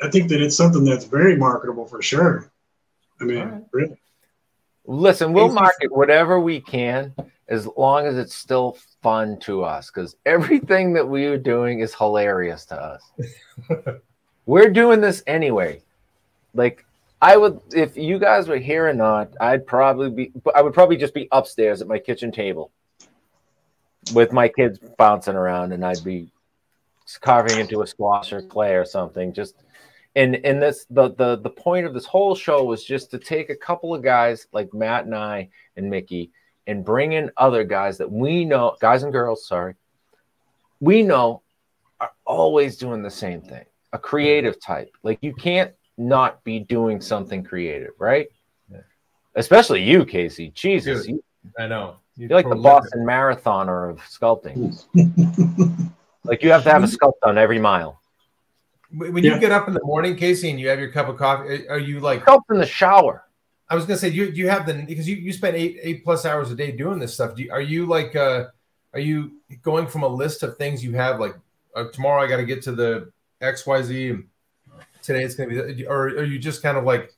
I think that it's something that's very marketable for sure. I mean, right. really. Listen, we'll market whatever we can as long as it's still fun to us because everything that we are doing is hilarious to us. we're doing this anyway. Like I would if you guys were here or not, I'd probably be I would probably just be upstairs at my kitchen table with my kids bouncing around and I'd be carving into a squash or clay or something. Just and and this the the the point of this whole show was just to take a couple of guys like Matt and I and Mickey and bring in other guys that we know, guys and girls, sorry, we know are always doing the same thing, a creative type. Like you can't not be doing something creative, right? Yeah. Especially you, Casey. Jesus, Dude, you, I know. You're, you're like the Boston marathoner of sculpting. like you have to have a sculpt on every mile. When you get up in the morning, Casey, and you have your cup of coffee, are you like sculpt in the shower? I was gonna say, do you, do you have the because you, you spend eight eight plus hours a day doing this stuff. Do you, are you like uh, are you going from a list of things you have like uh, tomorrow I got to get to the X Y Z and today it's gonna be or are you just kind of like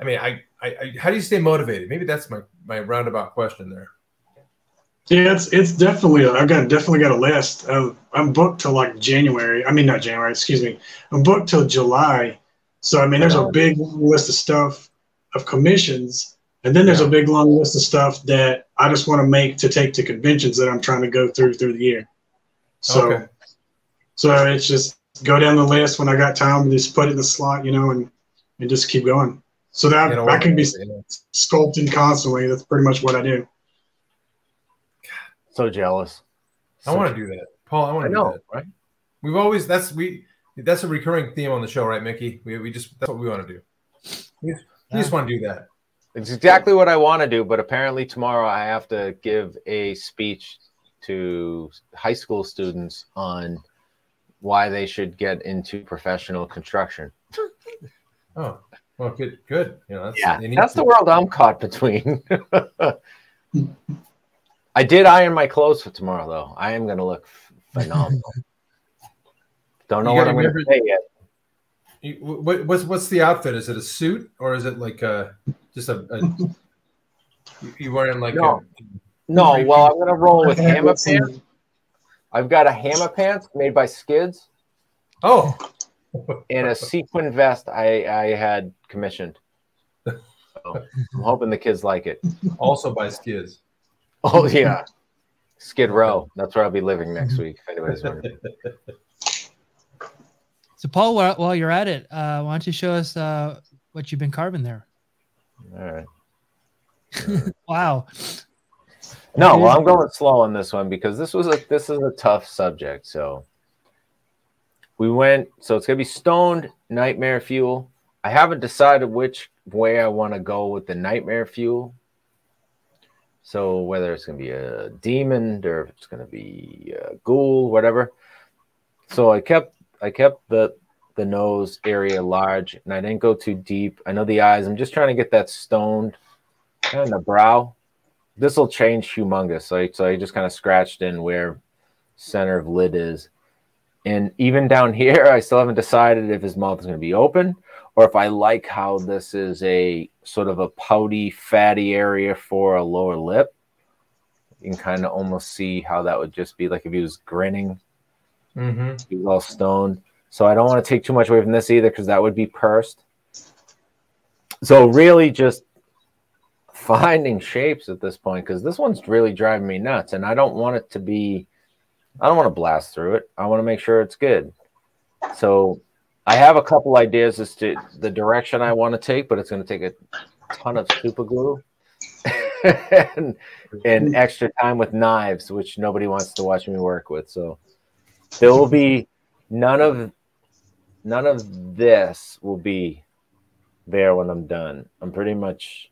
I mean I, I, I how do you stay motivated? Maybe that's my my roundabout question there. Yeah, it's it's definitely I've got definitely got a list. Uh, I'm booked till like January. I mean not January. Excuse me. I'm booked till July So I mean, there's a big list of stuff of commissions, and then there's a big long list of stuff that I just want to make to take to conventions that I'm trying to go through through the year. So, Okay. so it's just go down the list when I got time, and just put it in the slot, you know, and and just keep going. So that You know, I can be yeah. sculpting constantly. That's pretty much what I do. So jealous. I want to do that, Paul. I want I to do know, that. Right? We've always that's we that's a recurring theme on the show, right, Mickey? We, we just that's what we want to do. We just want to do that. It's exactly what I want to do, but apparently tomorrow I have to give a speech to high school students on why they should get into professional construction. Oh, well, good, good. You know, that's, Yeah, that's to- the world I'm caught between. I did iron my clothes for tomorrow, though. I am going to look phenomenal. Don't know what I'm going to say yet. You- What, what's what's the outfit? Is it a suit or is it like a just a? a you- you wearing like No. a, No, well, I'm going to roll with hammer pants. I've got a hammer pants made by Skids oh and a sequin vest I, I had commissioned. So I'm hoping the kids like it. also by skids. Oh, yeah. Skid Row. That's where I'll be living next week. If anybody's wondering. So, Paul, while, while you're at it, uh, why don't you show us uh, what you've been carving there? All right. Wow. No, well, I'm going slow on this one because this was a this is a tough subject. So we went. So it's gonna be stoned nightmare fuel. I haven't decided which way I want to go with the nightmare fuel. So whether it's gonna be a demon or if it's gonna be a ghoul, whatever. So I kept I kept the the nose area large and I didn't go too deep. I know the eyes. I'm just trying to get that stoned kind of the brow this will change humongous. So, so I just kind of scratched in where center of lid is. And even down here, I still haven't decided if his mouth is going to be open or if I like how this is a sort of a pouty, fatty area for a lower lip. You can kind of almost see how that would just be like if he was grinning, Mm-hmm. he was all stoned. So I don't want to take too much away from this either because that would be pursed. So really just finding shapes at this point because this one's really driving me nuts and I don't want it to be I don't want to blast through it. I want to make sure it's good. So I have a couple ideas as to the direction I want to take, but it's going to take a ton of super glue and, and extra time with knives, which nobody wants to watch me work with. So there will be none of none of this will be there when I'm done. I'm pretty much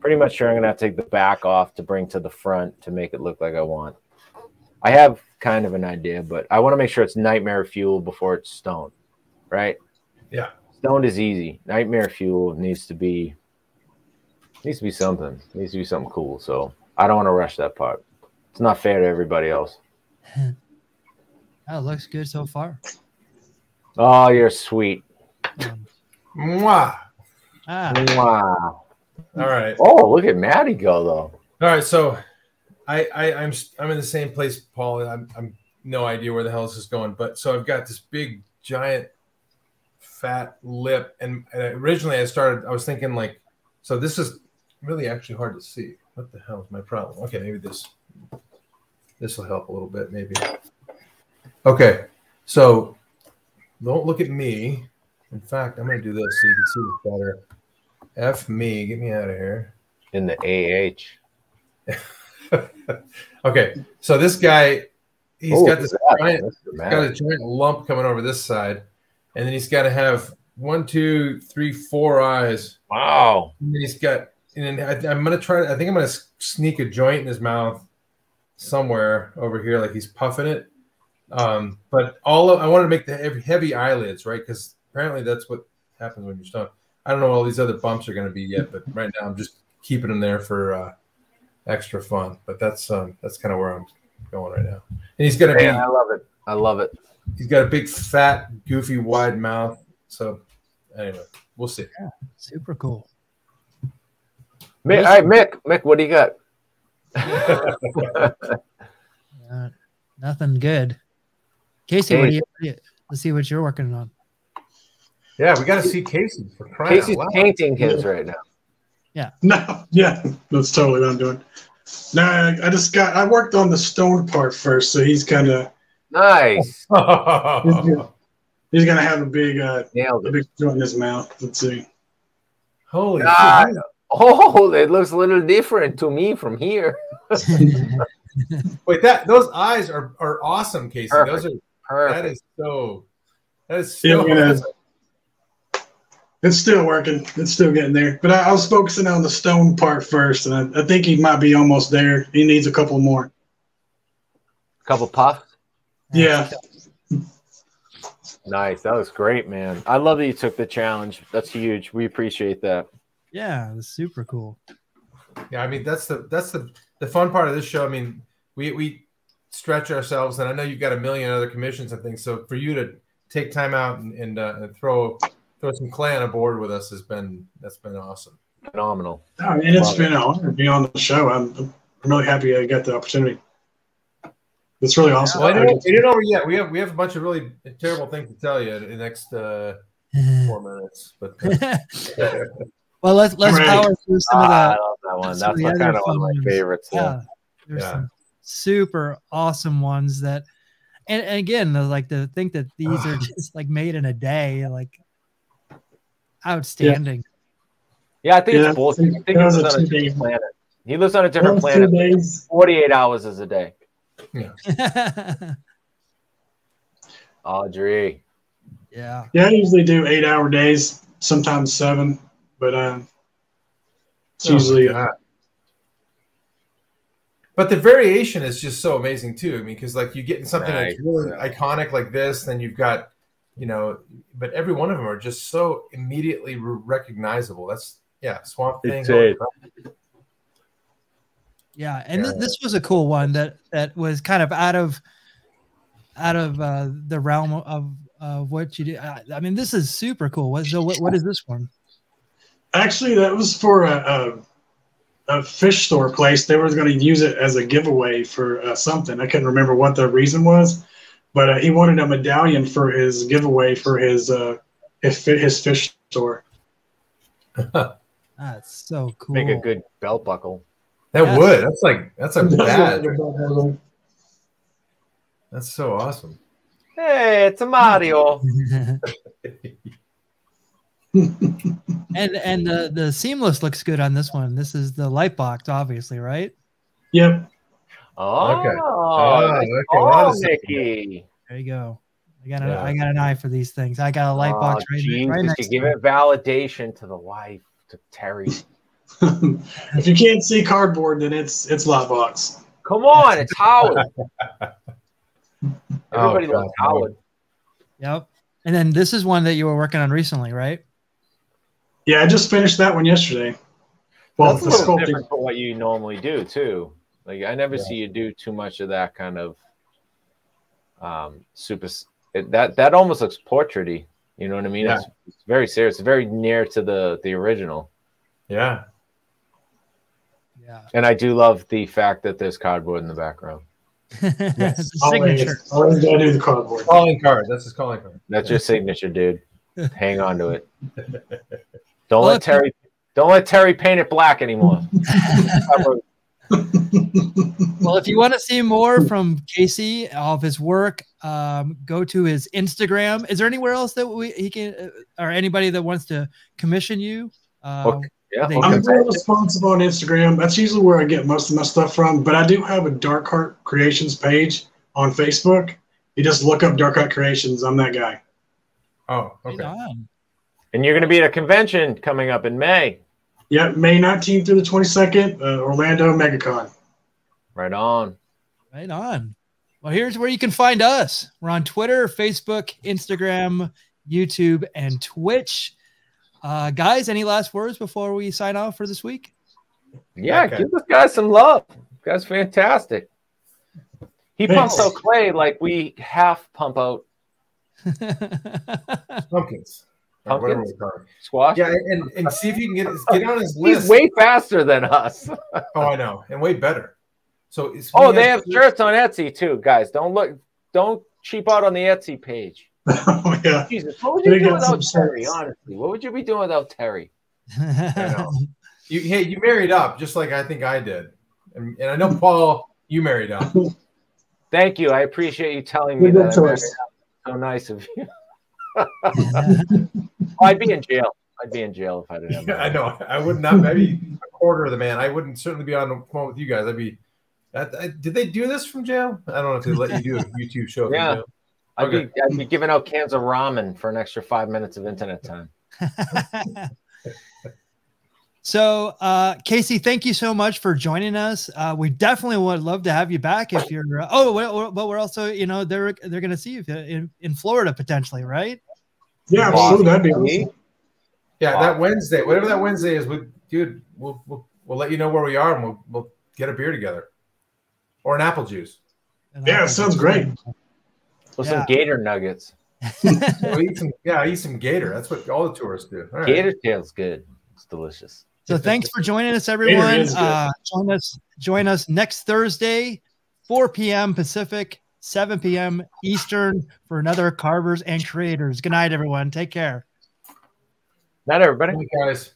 pretty much sure I'm gonna have to take the back off to bring to the front to make it look like I want. I have kind of an idea, but I want to make sure it's nightmare fuel before it's stone, right? Yeah. Stoned is easy. Nightmare fuel needs to be needs to be something. Needs to be something cool. So I don't want to rush that part. It's not fair to everybody else. Oh, it looks good so far. Oh, you're sweet. Um, Mwah. ah, Wow. All right. Oh, look at Maddie go though. All right. So I, I I'm I'm in the same place, Paul. I'm I'm no idea where the hell this is going, but so I've got this big giant fat lip, and, and originally I started. I was thinking like, so this is really actually hard to see. What the hell is my problem? Okay, maybe this this will help a little bit, maybe. Okay, so don't look at me. In fact, I'm going to do this so you can see this better. F me, get me out of here. In the AH. okay, so this guy, he's Oh, got this look at that. giant, he's got a giant lump coming over this side, and then he's got to have one, two, three, four eyes. Wow. And then he's got, and then I, I'm gonna try. I think I'm gonna sneak a joint in his mouth somewhere over here, like he's puffing it. Um, but all of, I wanted to make the heavy, heavy eyelids, right? Because apparently that's what happens when you're stoned. I don't know what all these other bumps are going to be yet, but right now I'm just keeping them there for uh, extra fun. But that's um, that's kind of where I'm going right now. And he's gonna be. I love it. I love it. he's got a big, fat, goofy, wide mouth. So anyway, we'll see. Yeah, super cool. Mick, all right, Mick, Mick, what do you got? Uh, nothing good. Casey, Casey. what do you- let's see what you're working on. Yeah, we got to see Casey for crying Casey's out loud. painting his right now. Yeah. No, yeah, that's totally what I'm doing. No, I, I just got. I worked on the stone part first, so he's kind of Nice. he's gonna have a big uh, Nailed a big joint in his mouth. Let's see. Holy shit. Oh, it looks a little different to me from here. Wait, that those eyes are, are awesome, Casey. Perfect. Those are Perfect. that is so that is Yeah, so we're It's still working. It's still getting there. But I, I was focusing on the stone part first, and I, I think he might be almost there. He needs a couple more. couple puffs. Yeah, Nice. That was great, man. I love that you took the challenge. That's huge. We appreciate that. Yeah, it was super cool. Yeah, I mean that's the that's the the fun part of this show. I mean, we we stretch ourselves, and I know you've got a million other commissions and things. So for you to take time out and, and, uh, and throw throw some clay on a board with us has been that's been awesome. Phenomenal. I mean, it's Love been an honor to be on the show. I'm, I'm really happy I got the opportunity. It's really awesome. Well, I didn't, we didn't over yet. We have we have a bunch of really terrible things to tell you in the next uh, four minutes. But uh, well, let's let's Right. power through some of Ah, I love that one. That's the my, kind of one of my favorites. Yeah. yeah. There's Yeah. some super awesome ones that, and, and again, like to think that these are just like made in a day, like outstanding. Yeah, I think Yeah, it's bullshit. I think he lives a on a two-day- different planet. He lives on a different Well, planet. days. 48 hours is a day. Audrey. yeah. Yeah, I usually do eight hour days, sometimes seven, but um, it's Oh, usually uh, God. But the variation is just so amazing too. I mean, because like you get in something Right. that's really iconic like this, then you've got, you know, but every one of them are just so immediately recognizable. That's yeah, Swamp Thing. It's it. Yeah, and th- this was a cool one that that was kind of out of out of uh, the realm of of what you do. I, I mean, this is super cool. What, so what, what is this one? actually that was for a, a, a fish store place. They were going to use it as a giveaway for uh, something. I couldn't remember what the reason was, but uh, he wanted a medallion for his giveaway for his uh, his, his fish store. That's so cool. Make a good belt buckle. That Yes. would. That's like that's a bad. That's so awesome. Hey, it's a Mario. and and the the seamless looks good on this one. This is the light box, obviously, right? Yep. Oh, Okay. Ah, oh, okay. A lot call, of stuff. Nicky. There you go. I got an Yeah. I got an eye for these things. I got a light Oh, box right, Jesus, right you next give it validation to the wife, to Terry. if you can't see cardboard, then it's it's Lightbox. Come on, it's Howard. Everybody Oh, loves Howard. Yep. And then this is one that you were working on recently, right? Yeah, I just finished that one yesterday. Well, That's a the little sculpting. different from what you normally do too. Like I never Yeah. see you do too much of that kind of um super. It, that that almost looks portraity. You know what I mean? Yeah. It's, it's very serious. It's very near to the the original. Yeah. Yeah. And I do love the fact that there's cardboard in the background. It's a signature. Always, always gotta do the cardboard. Calling card. That's his calling card. That's your signature, dude. Hang on to it. Don't Well, let if- Terry. Don't let Terry paint it black anymore. Well, if you want to see more from Casey of his work, um, go to his Instagram. Is there anywhere else that we he can uh, or anybody that wants to commission you? Uh, Okay. Yeah. Okay. I'm very responsive on Instagram. That's usually where I get most of my stuff from. But I do have a Darkheart Kreations page on Facebook. You just look up Darkheart Kreations. I'm that guy. Oh, okay. on. And you're going to be at a convention coming up in May. Yeah, May 19th through the 22nd, uh, Orlando MegaCon. Right on. Right on. Well, here's where you can find us. We're on Twitter, Facebook, Instagram, YouTube, and Twitch. Uh, guys, any last words before we sign off for this week? Yeah, Okay. give this guy some love. This guy's fantastic. He Thanks. pumps out clay like we half pump out Pumpkins. Or whatever Pumpkins? we call it. squash. Yeah, and, and see if you can get get on his list. He's list. way faster than us. Oh, I know, and way better. So Oh, they have shirts on Etsy too, guys. Don't look, don't cheap out on the Etsy page. oh, yeah. Jesus, what would you They do without Terry? sense. Honestly, what would you be doing without Terry? You, hey, you married up just like I think I did, and, and I know Paul, you married up. Thank you. I appreciate you telling me Good that. I married choice. up. So nice of you. I'd be in jail. I'd be in jail if I didn't have Yeah, I know. I would not. Maybe a quarter of the man. I wouldn't certainly be on the phone with you guys. I'd be. That, I, did they do this from jail? I don't know if they let you do a YouTube show. from Yeah. jail. I'd Okay. be I'd be giving out cans of ramen for an extra five minutes of internet time. so, uh, Casey, thank you so much for joining us. Uh, we definitely would love to have you back if you're. Uh, oh, well, but we're also, you know, they're they're going to see you in, in Florida potentially, right? Yeah, absolutely. That'd be Me? awesome. Yeah, Wow. that Wednesday, whatever that Wednesday is, we, dude, we'll, we'll we'll let you know where we are, and we'll we'll get a beer together, or an apple juice. Yeah, it sounds great. With Yeah. some gator nuggets. We'll eat some, yeah, eat some gator. That's what all the tourists do. All right. Gator tail's good. It's delicious. So thanks for joining us, everyone. Uh, join us join us next Thursday, 4 p.m. Pacific, 7 p.m. Eastern for another Carvers and Creators. Good night, everyone. Take care. Not everybody. Hey, guys.